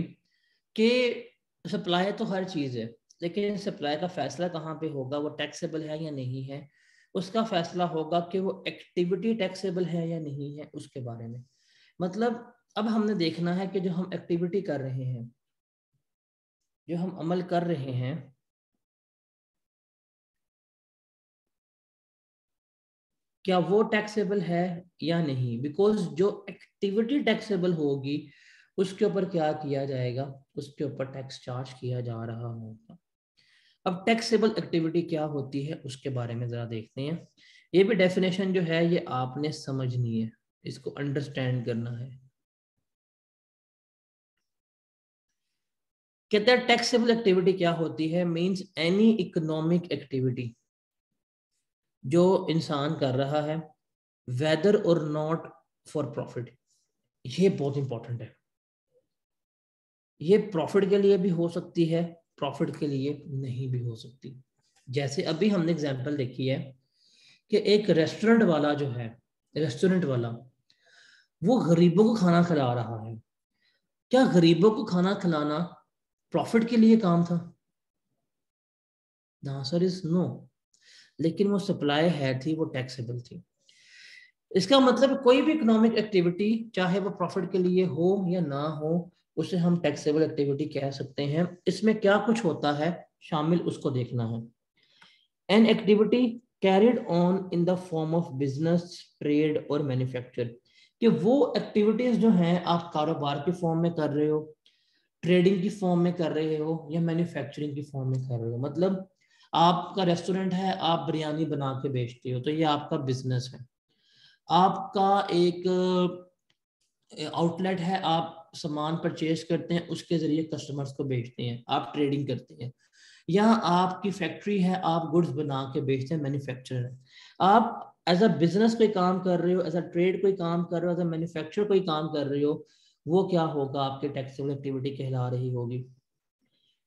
कि सप्लाई तो हर चीज़ है, लेकिन सप्लाई का फैसला कहाँ पे होगा? वो टैक्सेबल है या नहीं है? उसका फैसला होगा कि वो एक्टिविटी टैक्सेबल है या नहीं है उसके बारे में। मतलब अब हमने देखना है कि जो हम एक्टिविटी कर रहे हैं, जो हम अमल कर रहे हैं क्या वो टैक्सेबल है या नहीं? बिकॉज़ जो एक्टिविटी टैक्सेबल होगी, उसके ऊपर क्या किया जाएगा? उसके ऊपर टैक्स चार्ज किया जा रहा होगा। अब टैक्सेबल एक्टिविटी क्या होती है, उसके बारे में जरा देखते हैं। ये भी डेफिनेशन जो है, ये आपने समझनी है। इसको अंडरस्टैंड करना है। कहते हैं टैक्सेबल एक्टिविटी क्या होती है? मींस एनी इकोनॉमिक एक्टिविटी जो इंसान कर रहा है वेदर और नॉट फॉर प्रॉफिट ये बहुत इंपॉर्टेंट है। ये प्रॉफिट के लिए भी हो सकती है प्रॉफिट के लिए नहीं भी हो सकती। जैसे अभी हमने एग्जांपल देखी है कि एक रेस्टोरेंट वाला जो है रेस्टोरेंट वाला, वो गरीबों को खाना खिला रहा है। क्या गरीबों को खाना खिलाना प्रॉफिट के लिए काम था? आंसर इज़ नो लेकिन वो सप्लाई है, थी, वो टैक्सेबल थी। इसका मतलब कोई भी इकोनॉमिक एक्टिविटी चाहे वो प्रॉफिट के लिए हो या ना हो, उसे हम टैक्सेबल एक्टिविटी कह सकते हैं। इसमें क्या कुछ होता है, शामिल उसको देखना है। An activity carried on in the form of business trade और मैन्युफैक्चर कि वो एक्टिविटीज़ जो हैं, आप कारोबार के फॉर्म में कर रहे हो ट्रेडिंग की फॉर्म में कर रहे हो या मैन्युफैक्चरिंग की फॉर्म में कर रहे हो। मतलब आपका रेस्टोरेंट है, आप बिरयानी बना के बेचते हो तो ये आपका बिज़नेस है। आपका एक आउटलेट है, आप सामान परचेज करते हैं, उसके ज़रिए कस्टमर्स को बेचते हैं, आप ट्रेडिंग करते हैं। या आपकी फैक्ट्री है, आप गुड्स बना के बेचते हैं मैन्युफैक्चरर है। आप एज अ बिज़नेस कोई काम कर रहे हो एज अ ट्रेड कोई काम कर रहे हो एज अ मैन्युफैक्चर कोई काम कर रहे हो, वो क्या होगा, आपके टैक्सेबल एक्टिविटी कहला रही होगी।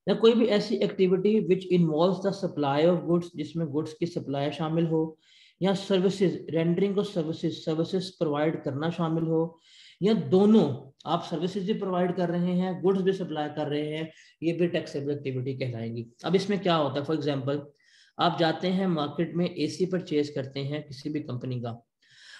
या कोई भी ऐसी activity which involve the supply of goods जिसमें गुड्स की सप्लाई शामिल हो, या services rendering of services services provide करना शामिल हो, या दोनों आप सर्विसेज़ भी प्रोवाइड कर रहे हैं गुड्स भी सप्लाई कर रहे हैं, ये भी टैक्सेबल एक्टिविटी कहलाएँगी। अब इसमें क्या होता है? फॉर एग्ज़ाम्पल आप जाते हैं मार्केट में एसी परचेज करते हैं किसी भी कंपनी का।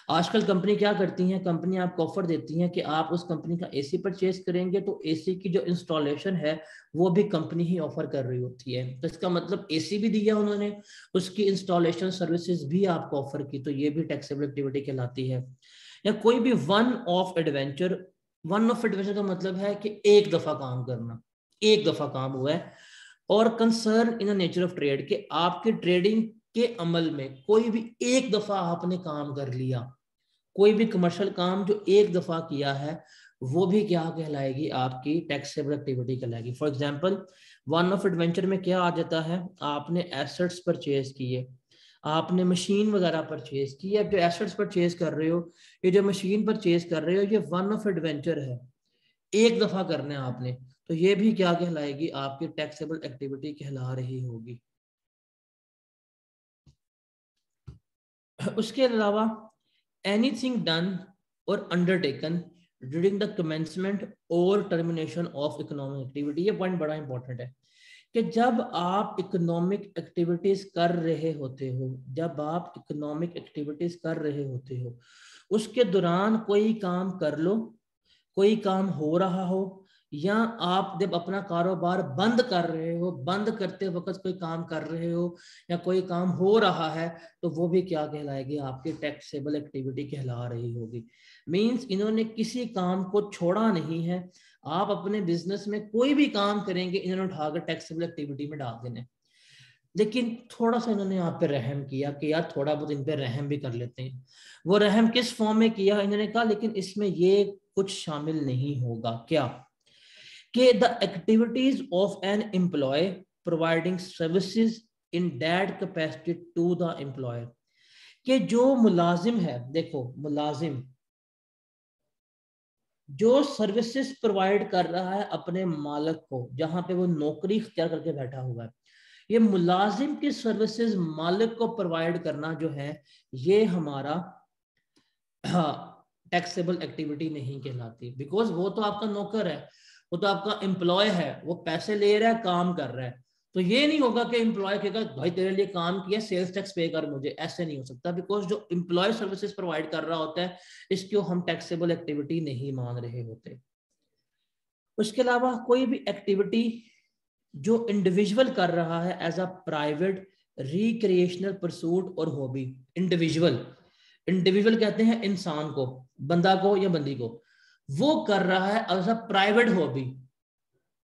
आजकल कंपनी क्या करती है? कंपनी आपको ऑफ़र देती है कि आप उस कंपनी का एसी परचेज करेंगे तो एसी की जो इंस्टॉलेशन है, वो भी कंपनी ही ऑफ़र कर रही होती है। तो इसका मतलब एसी भी दिया उन्होंने, उसकी इंस्टॉलेशन सर्विसेज़ भी आपको ऑफ़र की तो ये भी टैक्सेबल एक्टिविटी कहलाती है। या कोई भी one of adventure one of adventure का मतलब है कि एक दफ़ा काम करना, एक दफ़ा काम हुआ है। और concern in the nature of trade कि आपके ट्रेडिंग के अमल में कोई भी एक दफ़ा आपने काम कर लिया, कोई भी कमर्शियल काम जो एक दफ़ा किया है, वो भी क्या कहलाएगी? आपकी टैक्सेबल एक्टिविटी कहलाएगी। For example one of adventure में क्या आ जाता है? आपने एसेट्स परचेज किए, आपने मशीन वगैरह परचेज की अब जो एसेट्स परचेज कर रहे हो, ये जो मशीन परचेज कर रहे हो, ये वन ऑफ़ एडवेंचर है, एक दफ़ा करना है आपने तो ये भी क्या कहलाएगी? आपकी टैक्सेबल एक्टिविटी कहला रही होगी। उसके अलावा एनीथिंग डन और अंडरटेकन ड्यूरिंग द कमेंसमेंट और टर्मिनेशन ऑफ़ इकोनॉमिक एक्टिविटी ये पॉइंट बड़ा इंपॉर्टेंट है कि जब आप इकोनॉमिक एक्टिविटीज़ कर रहे होते हो, जब आप इकोनॉमिक एक्टिविटीज़ कर रहे होते हो, उसके दौरान कोई काम कर लो, कोई काम हो रहा हो, या आप जब अपना कारोबार बंद कर रहे हो, बंद करते वक्त कोई काम कर रहे हो या कोई काम हो रहा है तो वो भी क्या कहलाएगी? आपकी टैक्सेबल एक्टिविटी कहला रही होगी। मींस इन्होंने किसी काम को छोड़ा नहीं है। आप अपने बिज़नेस में कोई भी काम करेंगे, इन्होंने उठाकर टैक्सेबल एक्टिविटी में डाल देने। लेकिन थोड़ा सा इन्होंने आप पे रहम किया कि यार थोड़ा बहुत इन पे रहम भी कर लेते हैं। वो रहम किस फॉर्म में किया, इन्होंने कहा, लेकिन इसमें ये कुछ शामिल नहीं होगा। क्या? कि the activities of an employee providing services in that capacity to the employer कि जो मुलाजिम है, देखो, मुलाजिम, जो सर्विसेज़ प्रोवाइड कर रहा है अपने मालक को, जहाँ पे वो नौकरी इख्तियार करके बैठा हुआ है, ये मुलाजिम की सर्विसेज़ मालिक को प्रोवाइड करना जो है, ये हमारा टैक्सेबल एक्टिविटी नहीं कहलाती। बिकॉज़ वो तो आपका नौकर है वो तो आपका एम्प्लॉय है, वो पैसे ले रहा है, काम कर रहा है। तो ये नहीं होगा कि एम्प्लॉय कहेगा, भाई, तेरे लिए काम किया सेल्स टैक्स पे कर मुझे। ऐसे नहीं हो सकता बिकॉज़ जो एम्प्लॉय सर्विसेज़ प्रोवाइड कर रहा होता है, इसको हम टैक्सेबल एक्टिविटी नहीं मान रहे होते। उसके अलावा कोई भी एक्टिविटी जो इंडिविजुअल कर रहा है as a private recreational pursuit और हॉबी इंडिविजुअल इंडिविजुअल कहते हैं इंसान को, बंदा को या बंदी को। वो कर रहा है as a private hobby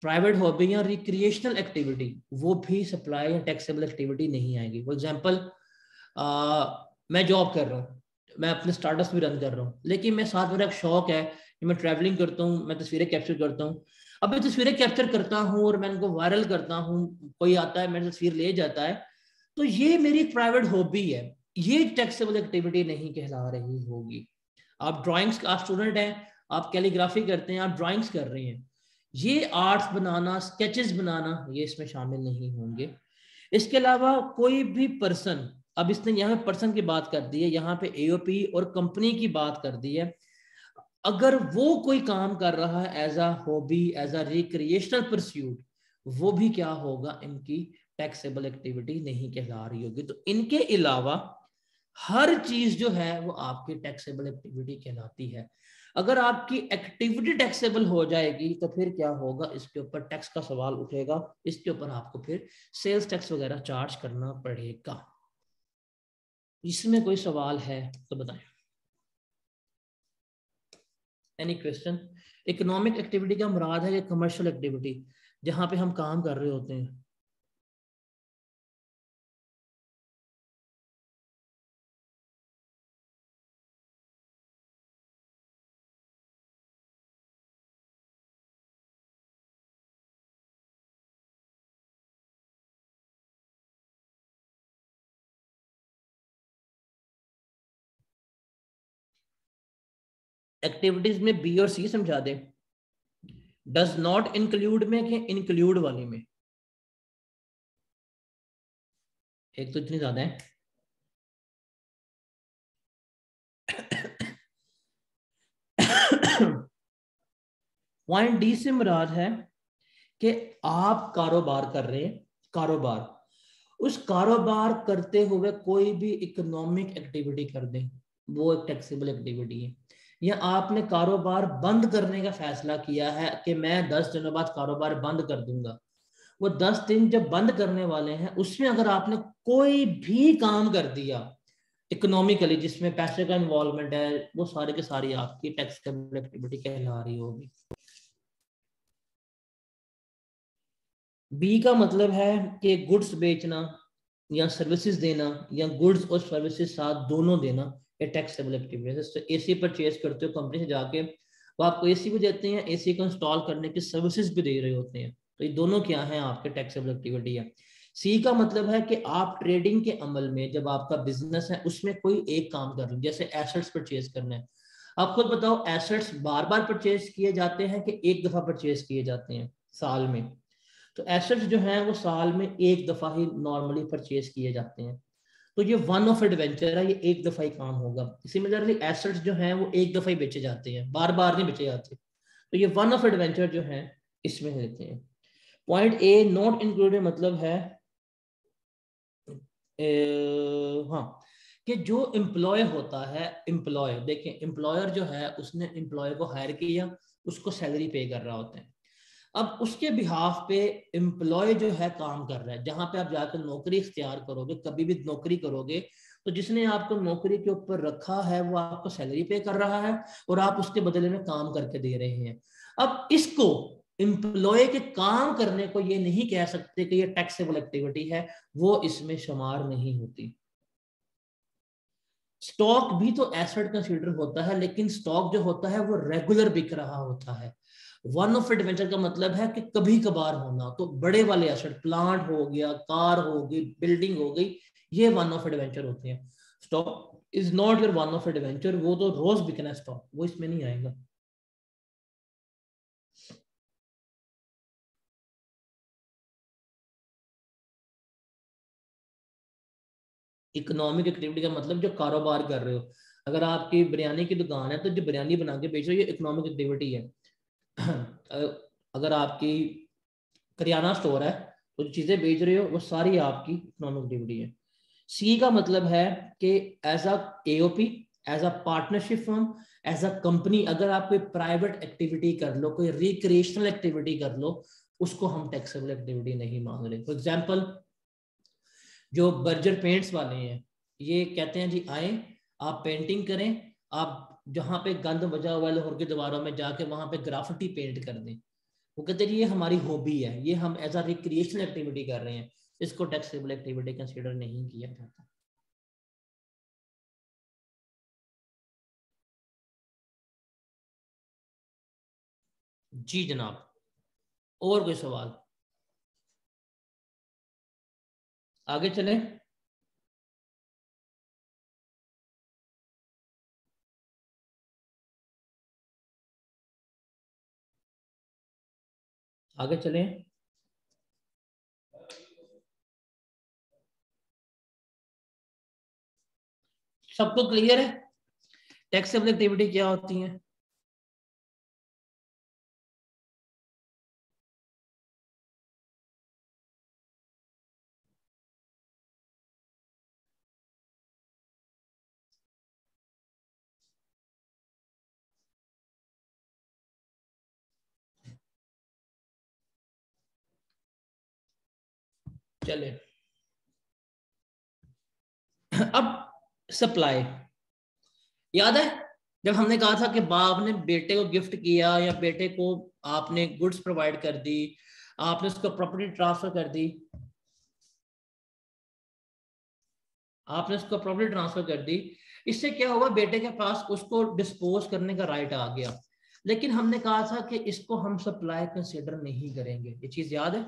private hobby या रिक्रिएशनल एक्टिविटी वो भी सप्लाई या टैक्सेबल एक्टिविटी नहीं आएगी. फॉर एग्ज़ाम्पल मैं जॉब कर रहा हूँ, मैं अपने स्टार्टअप भी रन कर रहा हूँ, लेकिन मैं साथ मेरा एक शौक है कि मैं ट्रैवलिंग करता हूँ, मैं तस्वीरें कैप्चर करता हूँ। अब मैं तस्वीरें कैप्चर करता हूँ और मैं उनको वायरल करता हूँ, कोई आता है, मेरी तस्वीर ले जाता है तो ये मेरी प्राइवेट हॉबी है। ये टैक्सेबल एक्टिविटी नहीं कहला रही होगी। आप ड्राइंग्स आप स्टूडेंट हैं आप कैलीग्राफी करते हैं, आप ड्राइंग्स कर रहे हैं। ये आर्ट्स बनाना स्केचेस बनाना, ये इसमें शामिल नहीं होंगे। इसके अलावा कोई भी पर्सन अब इसने यहाँ पर्सन की बात कर दी है, यहाँ पे एओपी और कंपनी की बात कर दी है। अगर वो कोई काम कर रहा है as a hobby as a recreational pursuit वो भी क्या होगा? इनकी टैक्सेबल एक्टिविटी नहीं कहला रही होगी। तो इनके अलावा हर चीज़ जो है, वो आपकी टैक्सेबल एक्टिविटी कहलाती है। अगर आपकी एक्टिविटी टैक्सेबल हो जाएगी तो फिर क्या होगा? इसके ऊपर टैक्स का सवाल उठेगा। इसके ऊपर आपको फिर सेल्स टैक्स वगैरह चार्ज करना पड़ेगा। इसमें कोई सवाल है तो बताएँ। एनी क्वेश्चन इकोनॉमिक एक्टिविटी का मुराद है कि कमर्शियल एक्टिविटी जहाँ पे हम काम कर रहे होते हैं। एक्टिविटीज़ में बी और सी समझा दे। डज नॉट इंक्लूड में कि इंक्लूड वाली में। एक तो इतनी ज़्यादा है। पॉइंट डी से मुराद है कि आप कारोबार कर रहे हैं, कारोबार। उस कारोबार करते हुए कोई भी इकोनॉमिक एक्टिविटी कर दें, वो एक टैक्सेबल एक्टिविटी है। या आपने कारोबार बंद करने का फैसला किया है कि मैं दस दिनों बाद कारोबार बंद कर दूँगा? वो दस दिन जब बंद करने वाले हैं, उसमें अगर आपने कोई भी काम कर दिया इकोनॉमिकली जिसमें पैसे का इन्वॉल्वमेंट है, वो सारे के सारी आपकी टैक्स एक्टिविटी कहला रही होगी। बी का मतलब है कि गुड्स बेचना या सर्विसेज़ देना या गुड्स और सर्विसेज़ साथ दोनों देना ये टैक्सेबल एक्टिविटी तो एसी परचेज करते हो कंपनी से जाके, वो आपको एसी भी देते हैं एसी को इंस्टॉल करने की सर्विसेज़ भी दे रहे होते हैं। तो ये दोनों क्या है? आपके टैक्सेबल एक्टिविटी है सी। का मतलब है कि आप ट्रेडिंग के अमल में जब आपका बिज़नेस है, उसमें कोई एक काम कर रहे जैसे एसेट्स परचेज करना है। आप खुद बताओ एसेट्स बार बार परचेज किए जाते हैं कि एक दफ़ा परचेज किए जाते हैं साल में? तो एसेट्स जो हैं, वो साल में एक दफ़ा ही नॉर्मली परचेज किए जाते हैं। तो ये वन ऑफ़ एडवेंचर है ये एक दफ़ा ही काम होगा। सिमिलरली एसेट्स जो हैं वो एक दफ़ा ही बेचे जाते हैं। बार बार नहीं बेचे जाते। तो ये वन ऑफ़ एडवेंचर जो है इसमें देते हैं। पॉइंट ए नॉट इंक्लूडेड मतलब है ए, हाँ कि जो एम्प्लॉय होता है एम्प्लॉय देखें एम्प्लॉयर जो है उसने एम्प्लॉय को हायर किया उसको सैलरी पे कर रहा होता है। अब उसके बिहाफ पे एम्प्लॉय जो है काम कर रहा है, जहाँ पे आप जाकर नौकरी इख्तियार करोगे, कभी भी नौकरी करोगे तो जिसने आपको नौकरी के ऊपर रखा है, वो आपको सैलरी पे कर रहा है और आप उसके बदले में काम करके दे रहे हैं। अब इसको एम्प्लॉय के काम करने को ये नहीं कह सकते कि ये टैक्सेबल एक्टिविटी है, वो इसमें शुमार नहीं होती। स्टॉक भी तो एसेट कंसीडर होता है, लेकिन स्टॉक जो होता है, वो रेगुलर बिक रहा होता है। वन ऑफ़ एडवेंचर का मतलब है कि कभी कभार होना तो बड़े वाले एसेट प्लांट हो गया कार हो गई बिल्डिंग हो गई, ये वन ऑफ़ एडवेंचर होते हैं। Stock is not your one of adventure वो तो रोज बिकना स्टॉक वो इसमें नहीं आएगा। इकोनॉमिक एक्टिविटी का मतलब जो कारोबार कर रहे हो। अगर आपकी बिरयानी की दुकान है तो जो बिरयानी बना के बेच रहे हो, ये इकोनॉमिक एक्टिविटी है। अगर आपकी करियाना स्टोर है तो जो चीज़ें बेच रहे हो, वो सारी आपकी इकोनॉमिक एक्टिविटी है। सी का मतलब है कि as a AOP as a partnership firm as a company अगर आप कोई प्राइवेट एक्टिविटी कर लो, कोई रिक्रिएशनल एक्टिविटी कर लो, उसको हम टैक्सेबल एक्टिविटी नहीं मान रहे। फॉर एग्ज़ाम्पल जो बर्जर पेंट्स वाले हैं, ये कहते हैं जी, आए, आप पेंटिंग करें, आप जहाँ पे गंद बजा हुआ है लाहौर के दीवारों में जाके, वहाँ पे ग्राफिटी पेंट कर दें। वो कहते हैं, ये हमारी हॉबी है। ये हम एज अ रिक्रिएशनल एक्टिविटी कर रहे हैं। इसको टैक्सेबल एक्टिविटी कंसिडर नहीं किया जाता। जी जनाब, और कोई सवाल? आगे चलें। आगे चले। सबको क्लियर है? टैक्सेबल एक्टिविटी क्या होती है? चले। अब सप्लाई याद है, जब हमने कहा था कि बाप ने बेटे को गिफ्ट किया या बेटे को आपने गुड्स प्रोवाइड कर दी, आपने उसको प्रॉपर्टी ट्रांसफ़र कर दी, आपने उसको प्रॉपर्टी ट्रांसफ़र कर दी, इससे क्या हुआ बेटे के पास उसको डिस्पोज करने का राइट आ गया। लेकिन हमने कहा था कि इसको हम सप्लाई कंसिडर नहीं करेंगे। ये चीज़ याद है?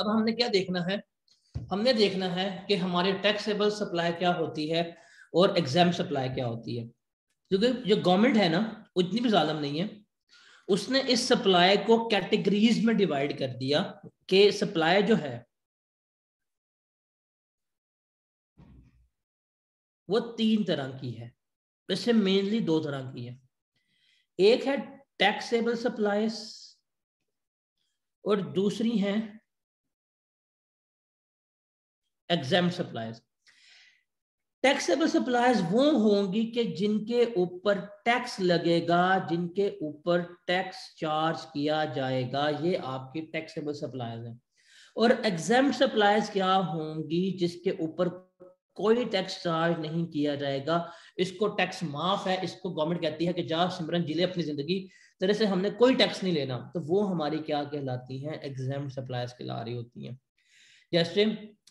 अब हमने क्या देखना है? हमने देखना है कि हमारे टैक्सेबल सप्लाई क्या होती है और एग्ज़ाम सप्लाई क्या होती है। क्योंकि जो गवर्नमेंट है ना उतनी भी जालम नहीं है। उसने इस सप्लाई को कैटेगरीज में डिवाइड कर दिया कि सप्लाई जो है, वो तीन तरह की है। वैसे मेनली दो तरह की है। एक है टैक्सेबल सप्लाईज और दूसरी है एग्ज़ाम सप्लाईज टैक्सेबल सप्लाईज वो होंगी कि जिनके ऊपर टैक्स लगेगा, जिनके ऊपर टैक्स चार्ज किया जाएगा, ये आपकी टैक्सेबल सप्लाईज है। और एग्ज़ाम सप्लाईज क्या होंगी, जिसके ऊपर कोई टैक्स चार्ज नहीं किया जाएगा, इसको टैक्स माफ़ है, इसको गवर्नमेंट कहती है कि जा सिमरन ज़िले अपनी ज़िंदगी तरह से हमने कोई टैक्स नहीं लेना। तो वो हमारी क्या कहलाती हैं एग्ज़ाम सप्लाईज कहला रही होती हैं। जैसे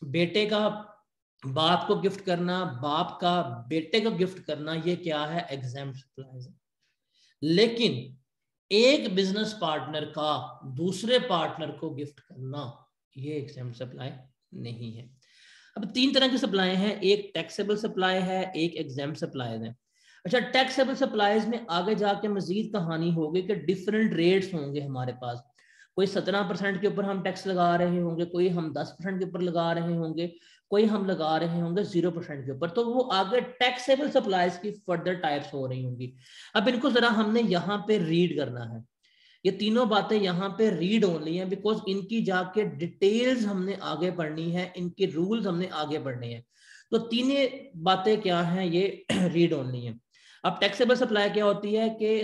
बेटे का बाप को गिफ्ट करना, बाप का बेटे को गिफ्ट करना, ये क्या है? एग्ज़ाम लेकिन एक बिज़नेस पार्टनर का दूसरे पार्टनर को गिफ्ट करना, ये एग्ज़ाम सप्लाई नहीं है। अब तीन तरह की सप्लाई हैं। एक टैक्सेबल सप्लाई है, एक एग्ज़ाम सप्लाई है। अच्छा टैक्सेबल सप्लाईज में आगे जाके मजीद कहानी होगी कि डिफरेंट रेट्स होंगे हमारे पास। कोई सत्रह परसेंट के ऊपर हम टैक्स लगा रहे होंगे, कोई हम दस परसेंट के ऊपर लगा रहे होंगे, कोई हम लगा रहे होंगे ज़ीरो परसेंट के ऊपर तो वो आगे टैक्सेबल सप्लाईज की फर्दर टाइप्स हो रही होंगी। अब इनको जरा हमने यहाँ पे रीड करना है। ये तीनों बातें यहाँ पे रीड ओनली हैं बिकॉज़ इनकी जाके डिटेल्स हमने आगे पढ़नी है, इनके रूल्स हमने आगे पढ़ने हैं। तो तीनों बातें क्या हैं, ये रीड ओनली है। अब टैक्सेबल सप्लाई क्या होती है, कि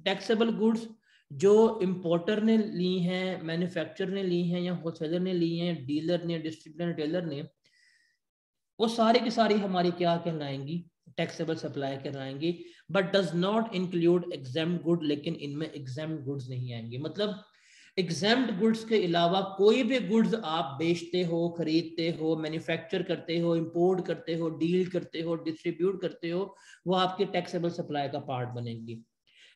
टैक्सेबल गुड्स जो इम्पोर्टर ने ली हैं मैन्युफैक्चर ने ली हैं, या होलसेलर ने ली हैं डीलर ने डिस्ट्रीब्यूटर टेलर ने, वो सारी की सारी हमारी क्या कहलाएँगी? Taxable supply कहलाएँगी but does not include exempt good लेकिन इनमें एग्ज़ाम गुड्स नहीं आएँगे। मतलब एग्ज़ाम गुड्स के अलावा कोई भी गुड्स आप बेचते हो, खरीदते हो मैन्युफैक्चर करते हो इंपोर्ट करते हो डील करते हो डिस्ट्रीब्यूट करते हो, वो आपके टैक्सेबल सप्लाई का पार्ट बनेंगी।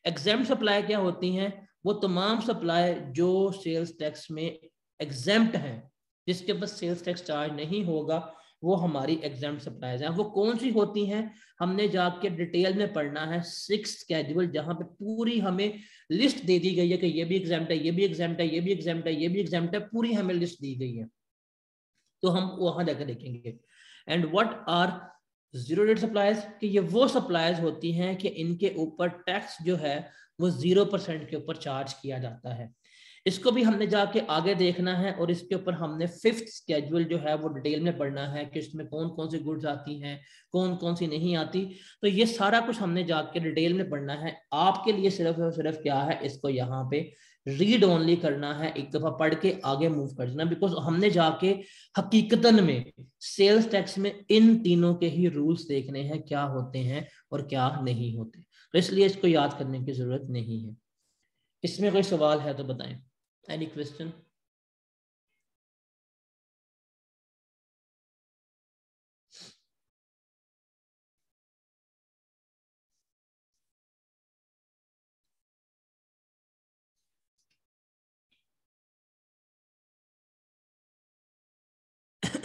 एग्ज़ाम सप्लाई क्या होती हैं? वो तमाम सप्लाई जो सेल्स टैक्स में एग्जाम्प्ट हैं, जिसके पास सेल्स टैक्स चार्ज नहीं होगा, वो हमारी एग्ज़ाम सप्लाईज हैं। वो कौन सी होती हैं? हमने जाके डिटेल में पढ़ना है सिक्स स्केड्यूल जहाँ पे पूरी हमें लिस्ट दे दी गई है कि ये भी एग्ज़ाम है, ये भी एग्ज़ाम है, ये भी एग्ज़ाम है, ये भी एग्ज़ाम है, पूरी हमें लिस्ट दी गई है। तो हम वहाँ जाकर देखेंगे। And what are zero rate supplies कि ये वो सप्लाईज होती हैं कि इनके ऊपर टैक्स जो है, वो ज़ीरो परसेंट के ऊपर चार्ज किया जाता है। इसको भी हमने जाके आगे देखना है और इसके ऊपर हमने फिफ्थ स्केड्यूल जो है, वो डिटेल में पढ़ना है कि इसमें कौन कौन सी गुड्स आती हैं कौन कौन सी नहीं आती। तो ये सारा कुछ हमने जाके डिटेल में पढ़ना है। आपके लिए सिर्फ़ और सिर्फ़ क्या है, इसको यहाँ पे रीड ओनली करना है, एक दफ़ा पढ़ के आगे मूव कर देना बिकॉज़ हमने जाके हकीकतन में सेल्स टैक्स में इन तीनों के ही रूल्स देखने हैं, क्या होते हैं और क्या नहीं होते। तो इसलिए इसको याद करने की ज़रूरत नहीं है। इसमें कोई सवाल है तो बताएँ। एनी क्वेश्चन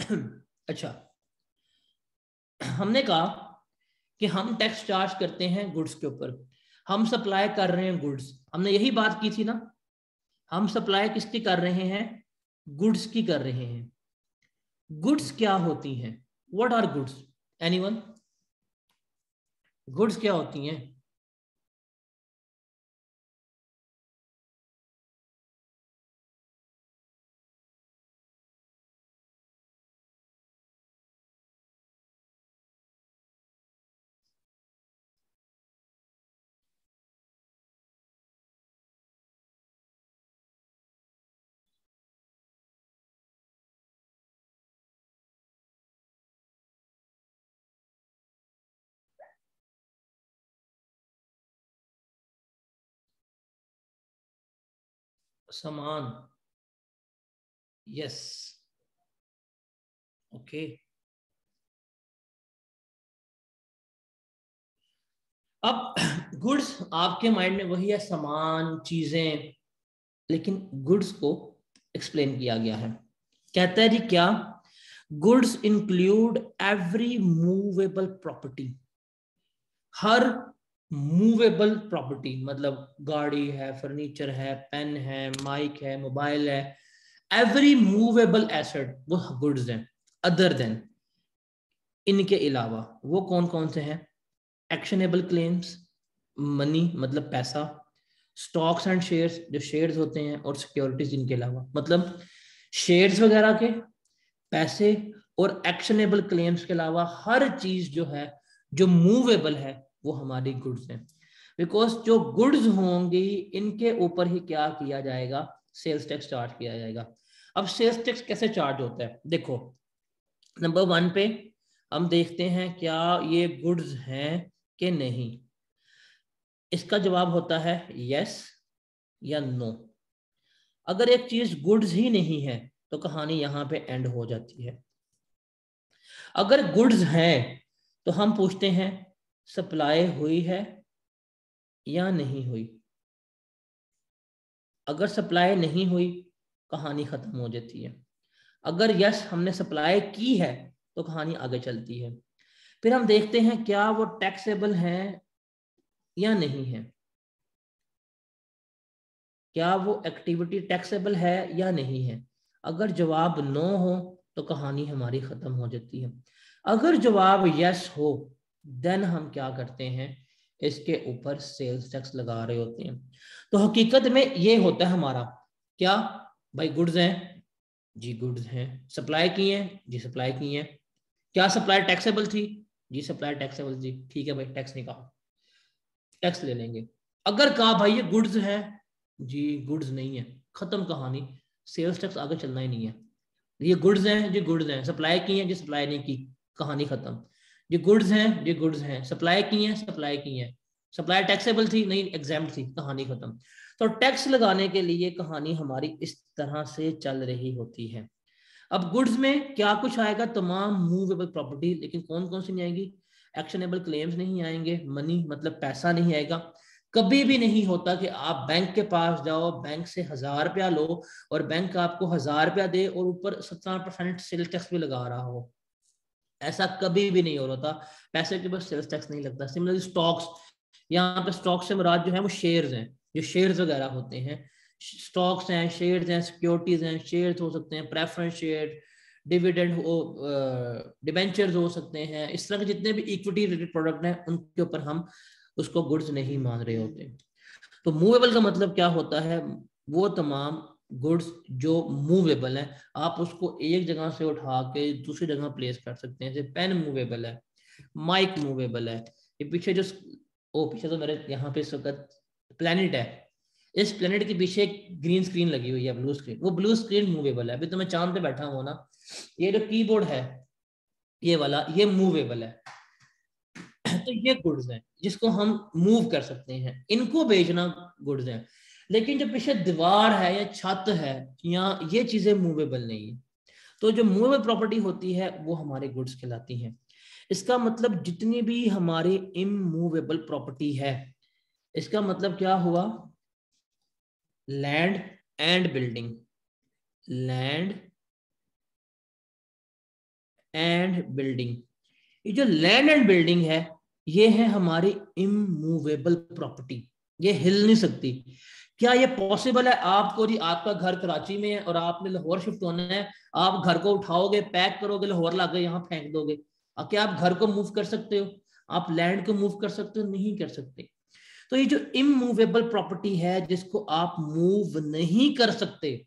अच्छा। हमने कहा कि हम टैक्स चार्ज करते हैं गुड्स के ऊपर। हम सप्लाई कर रहे हैं गुड्स हमने यही बात की थी ना? हम सप्लाई किसकी कर रहे हैं? गुड्स की कर रहे हैं। गुड्स क्या होती हैं? What are goods anyone goods क्या होती हैं? समान। यस ओके अब गुड्स आपके माइंड में वही है, समान, चीज़ें, लेकिन गुड्स को एक्सप्लेन किया गया है। कहता है जी क्या? Goods include every movable property हर मूवेबल प्रॉपर्टी मतलब गाड़ी है फर्नीचर है पेन है माइक है मोबाइल है एवरी मूवेबल एसेट वो गुड्स हैं अदर देन इनके अलावा वो कौन कौन से हैं? एक्शनेबल क्लेम्स मनी मतलब पैसा स्टॉक्स एंड शेयर्स जो शेयर्स होते हैं और सिक्योरिटीज इनके अलावा मतलब शेयर्स वगैरह के पैसे और एक्शनेबल क्लेम्स के अलावा हर चीज़ जो है, जो मूवेबल है वो हमारी गुड्स हैं। बिकॉज़ जो गुड्स होंगी, इनके ऊपर ही क्या किया जाएगा? सेल्स टैक्स चार्ज किया जाएगा। अब सेल्स टैक्स कैसे चार्ज होता है? देखो नंबर वन पे हम देखते हैं क्या ये गुड्स हैं कि नहीं। इसका जवाब होता है यस या नो अगर एक चीज़ गुड्स ही नहीं है तो कहानी यहाँ पे एंड हो जाती है। अगर गुड्स हैं तो हम पूछते हैं सप्लाई हुई है या नहीं हुई? अगर सप्लाई नहीं हुई, कहानी खत्म हो जाती है। अगर यस हमने सप्लाई की है तो कहानी आगे चलती है। फिर हम देखते हैं क्या वो टैक्सेबल है या नहीं है। क्या वो एक्टिविटी टैक्सेबल है या नहीं है? अगर जवाब नो हो तो कहानी हमारी खत्म हो जाती है। अगर जवाब यस हो देन हम क्या करते हैं? इसके ऊपर सेल्स टैक्स लगा रहे होते हैं। तो हकीकत में ये होता है हमारा। क्या? भाई गुड्स हैं। जी गुड्स हैं। सप्लाई की हैं। जी सप्लाई की हैं। क्या सप्लाई टैक्सेबल थी? जी सप्लाई टैक्सेबल जी ठीक है भाई टैक्स निकालो। टैक्स ले लेंगे। अगर कहा, भाई ये गुड्स है। जी गुड्स नहीं है। खत्म कहानी। सेल्स टैक्स आगे चलना ही नहीं है। ये गुड्स हैं, जी गुड्स हैं। सप्लाई की हैं, जी सप्लाई नहीं की। कहानी खत्म। ये गुड्स हैं, ये गुड्स हैं। सप्लाई की हैं सप्लाई की हैं। सप्लाई टैक्सेबल थी, नहीं एग्ज़ाम थी, कहानी खत्म। तो टैक्स लगाने के लिए कहानी हमारी इस तरह से चल रही होती है। अब गुड्स में क्या कुछ आएगा? तमाम मूवेबल प्रॉपर्टी लेकिन कौन कौन सी नहीं आएगी? एक्शनेबल क्लेम्स नहीं आएँगे। मनी मतलब पैसा नहीं आएगा। कभी भी नहीं होता कि आप बैंक के पास जाओ बैंक से हज़ार रुपया लो और बैंक आपको हज़ार रुपया दे और ऊपर सत्रह परसेंट सेल टैक्स भी लगा रहा हो। ऐसा कभी भी नहीं हो रहा था। पैसे के पास सेल्स टैक्स नहीं लगता। सिमिलरली स्टॉक्स यहाँ पे स्टॉक से मुराद जो है, वो शेयर्स हैं। जो शेयर्स वगैरह होते हैं। स्टॉक्स हैं शेयर्स हैं सिक्योरिटीज हैं शेयर्स हो सकते हैं प्रेफरेंस शेयर डिविडेंड हो डिबेंचर्स हो सकते हैं। इस तरह के जितने भी इक्विटी रिलेटेड प्रोडक्ट हैं, उनके ऊपर हम उसको गुड्स नहीं मान रहे होते। तो मूवेबल का मतलब क्या होता है? वो तमाम गुड्स जो मूवेबल है, आप उसको एक जगह से उठा के दूसरी जगह प्लेस कर सकते हैं। जैसे पेन मूवेबल है, माइक मूवेबल है। ये पीछे जो ओ, पीछे तो मेरे यहाँ पे इस वक्त प्लेनेट है। इस प्लेनेट के पीछे एक ग्रीन स्क्रीन लगी हुई है ब्लू स्क्रीन वो ब्लू स्क्रीन मूवेबल है। अभी तो मैं चाँद पे बैठा हूँ ना। ये जो कीबोर्ड है, ये वाला, ये मूवेबल है। तो ये गुड्स हैं जिसको हम मूव कर सकते हैं। इनको बेचना गुड्स हैं। लेकिन जो पीछे दीवार है या छत है, या ये चीज़ें मूवेबल नहीं है तो जो मूवेबल प्रॉपर्टी होती है, वो हमारे गुड्स कहलाती हैं। इसका मतलब जितनी भी हमारी इमूवेबल प्रॉपर्टी है, इसका मतलब क्या हुआ? Land and building land and building ये जो लैंड एंड बिल्डिंग है, ये है हमारी इमूवेबल प्रॉपर्टी ये हिल नहीं सकती। क्या ये पॉसिबल है? आपको जी, आपका घर कराची में है और आपने लाहौर शिफ्ट होना है। आप घर को उठाओगे पैक करोगे, लाहौर लागे यहाँ फेंक दोगे। क्या आप घर को मूव कर सकते हो? आप लैंड को मूव कर सकते हो? नहीं कर सकते। तो ये जो इमूवेबल प्रॉपर्टी है, जिसको आप मूव नहीं कर सकते,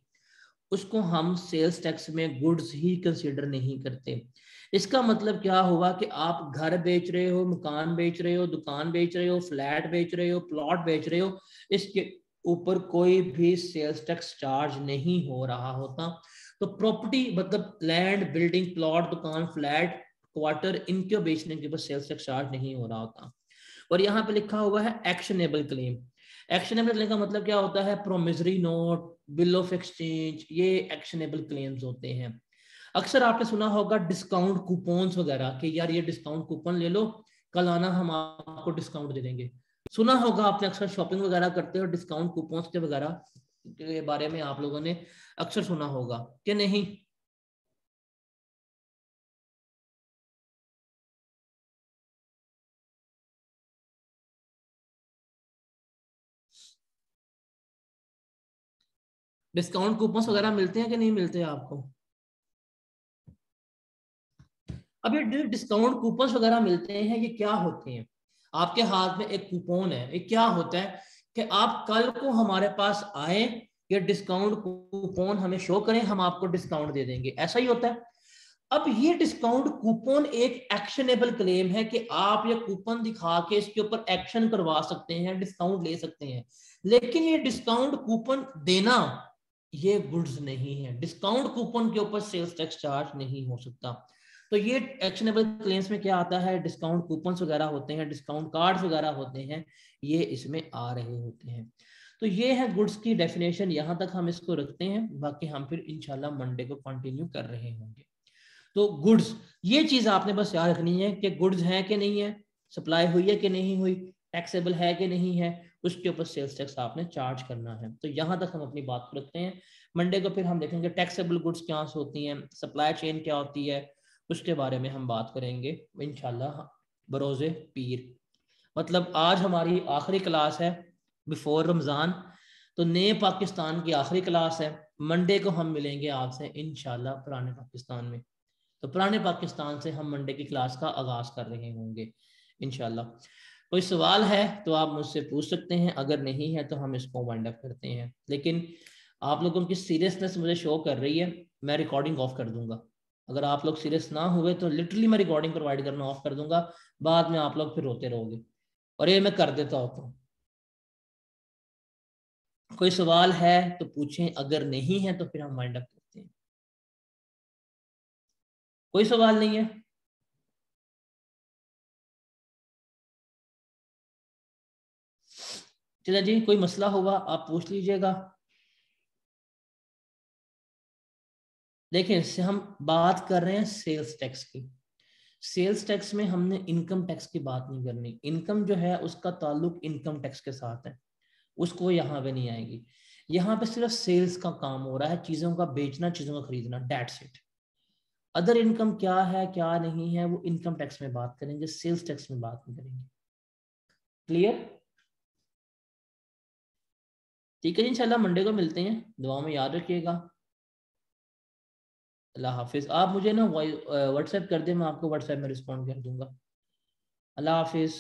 उसको हम सेल्स टैक्स में गुड्स ही कंसीडर नहीं करते। इसका मतलब क्या हुआ कि आप घर बेच रहे हो, मकान बेच रहे हो, दुकान बेच रहे हो फ्लैट बेच रहे हो प्लॉट बेच रहे हो, इसके ऊपर कोई भी सेल्स टैक्स चार्ज नहीं हो रहा होता। तो प्रॉपर्टी मतलब लैंड बिल्डिंग प्लॉट दुकान फ्लैट क्वार्टर इनके बेचने के ऊपर सेल्स टैक्स चार्ज नहीं हो रहा होता। और यहाँ पे लिखा हुआ है एक्शनेबल क्लेम एक्शनेबल क्लेम का मतलब क्या होता है? Promissory note bill of exchange ये एक्शनेबल क्लेम्स होते हैं। अक्सर आपने सुना होगा डिस्काउंट कूपन्स वगैरह कि यार ये डिस्काउंट कूपन ले लो, कल आना हम आपको डिस्काउंट दे देंगे। सुना होगा आपने अक्सर शॉपिंग वगैरह करते हो डिस्काउंट कूपन्स के वगैरह के बारे में आप लोगों ने अक्सर सुना होगा, कि नहीं? डिस्काउंट कूपन वगैरह मिलते हैं कि नहीं मिलते हैं आपको? अब ये डिस्काउंट कूपन वगैरह मिलते हैं ये क्या होते हैं? आपके हाथ में एक कूपन है। ये क्या होता है कि आप कल को हमारे पास आए, ये डिस्काउंट कूपन हमें शो करें, हम आपको डिस्काउंट दे देंगे। ऐसा ही होता है। अब ये डिस्काउंट कूपन एक एक्शनेबल क्लेम है कि आप ये कूपन दिखा के इसके ऊपर एक्शन करवा सकते हैं डिस्काउंट ले सकते हैं। लेकिन ये डिस्काउंट कूपन देना, ये गुड्स नहीं है। डिस्काउंट कूपन के ऊपर सेल्स टैक्स चार्ज नहीं हो सकता। तो ये एक्शनेबल क्लेम्स में क्या आता है? डिस्काउंट कूपन वगैरह होते हैं डिस्काउंट कार्ड वगैरह होते हैं, ये इसमें आ रहे होते हैं। तो ये है गुड्स की डेफिनेशन यहाँ तक हम इसको रखते हैं, बाकी हम फिर इनशाला मंडे को कंटिन्यू कर रहे होंगे। तो गुड्स ये चीज़ आपने बस याद रखनी है कि गुड्स हैं कि नहीं है सप्लाई हुई है कि नहीं हुई टैक्सेबल है कि नहीं है, उसके ऊपर सेल्स टैक्स आपने चार्ज करना है। तो यहाँ तक हम अपनी बात को रखते हैं। मंडे को फिर हम देखेंगे टैक्सेबल गुड्स क्या होती हैं सप्लाई चेन क्या होती है उसके बारे में हम बात करेंगे इनशाला बरोज़े पीर। मतलब आज हमारी आखिरी क्लास है, बिफोर रमज़ान तो नए पाकिस्तान की आखिरी क्लास है। मंडे को हम मिलेंगे आपसे इनशाला पुराने पाकिस्तान में। तो पुराने पाकिस्तान से हम मंडे की क्लास का आगाज़ कर रहे होंगे इनशाला कोई सवाल है तो आप मुझसे पूछ सकते हैं, अगर नहीं है तो हम इसको वाइंड अप करते हैं। लेकिन आप लोगों की सीरियसनेस मुझे शो कर रही है, मैं रिकॉर्डिंग ऑफ़ कर दूँगा। अगर आप लोग सीरियस ना हुए तो लिटरली मैं रिकॉर्डिंग प्रोवाइड करना ऑफ़ कर दूँगा, बाद में आप लोग फिर रोते रहोगे। और ये मैं कर देता होता हूँ। कोई सवाल है तो पूछें, अगर नहीं है तो फिर हम माइंड अप करते हैं। कोई सवाल नहीं है? चलिए जी, कोई मसला होगा आप पूछ लीजिएगा। देखिए इससे हम बात कर रहे हैं सेल्स टैक्स की। सेल्स टैक्स में हमने इनकम टैक्स की बात नहीं करनी। इनकम जो है, उसका ताल्लुक इनकम टैक्स के साथ है। उसको यहाँ पे नहीं आएगी। यहाँ पे सिर्फ़ सेल्स का काम हो रहा है, चीज़ों का बेचना, चीज़ों का खरीदना। डेट्स इट अदर इनकम क्या है, क्या नहीं है, वो इनकम टैक्स में बात करेंगे सेल्स टैक्स में बात नहीं करेंगे। क्लियर ठीक है जी, इंशाल्लाह मंडे को मिलते हैं। दुआ में याद रखिएगा। अल्लाह हाफिज़। आप मुझे ना व्हाट्सएप कर दें, मैं आपको व्हाट्सएप में रिस्पॉन्ड कर दूँगा। अल्लाह हाफिज़।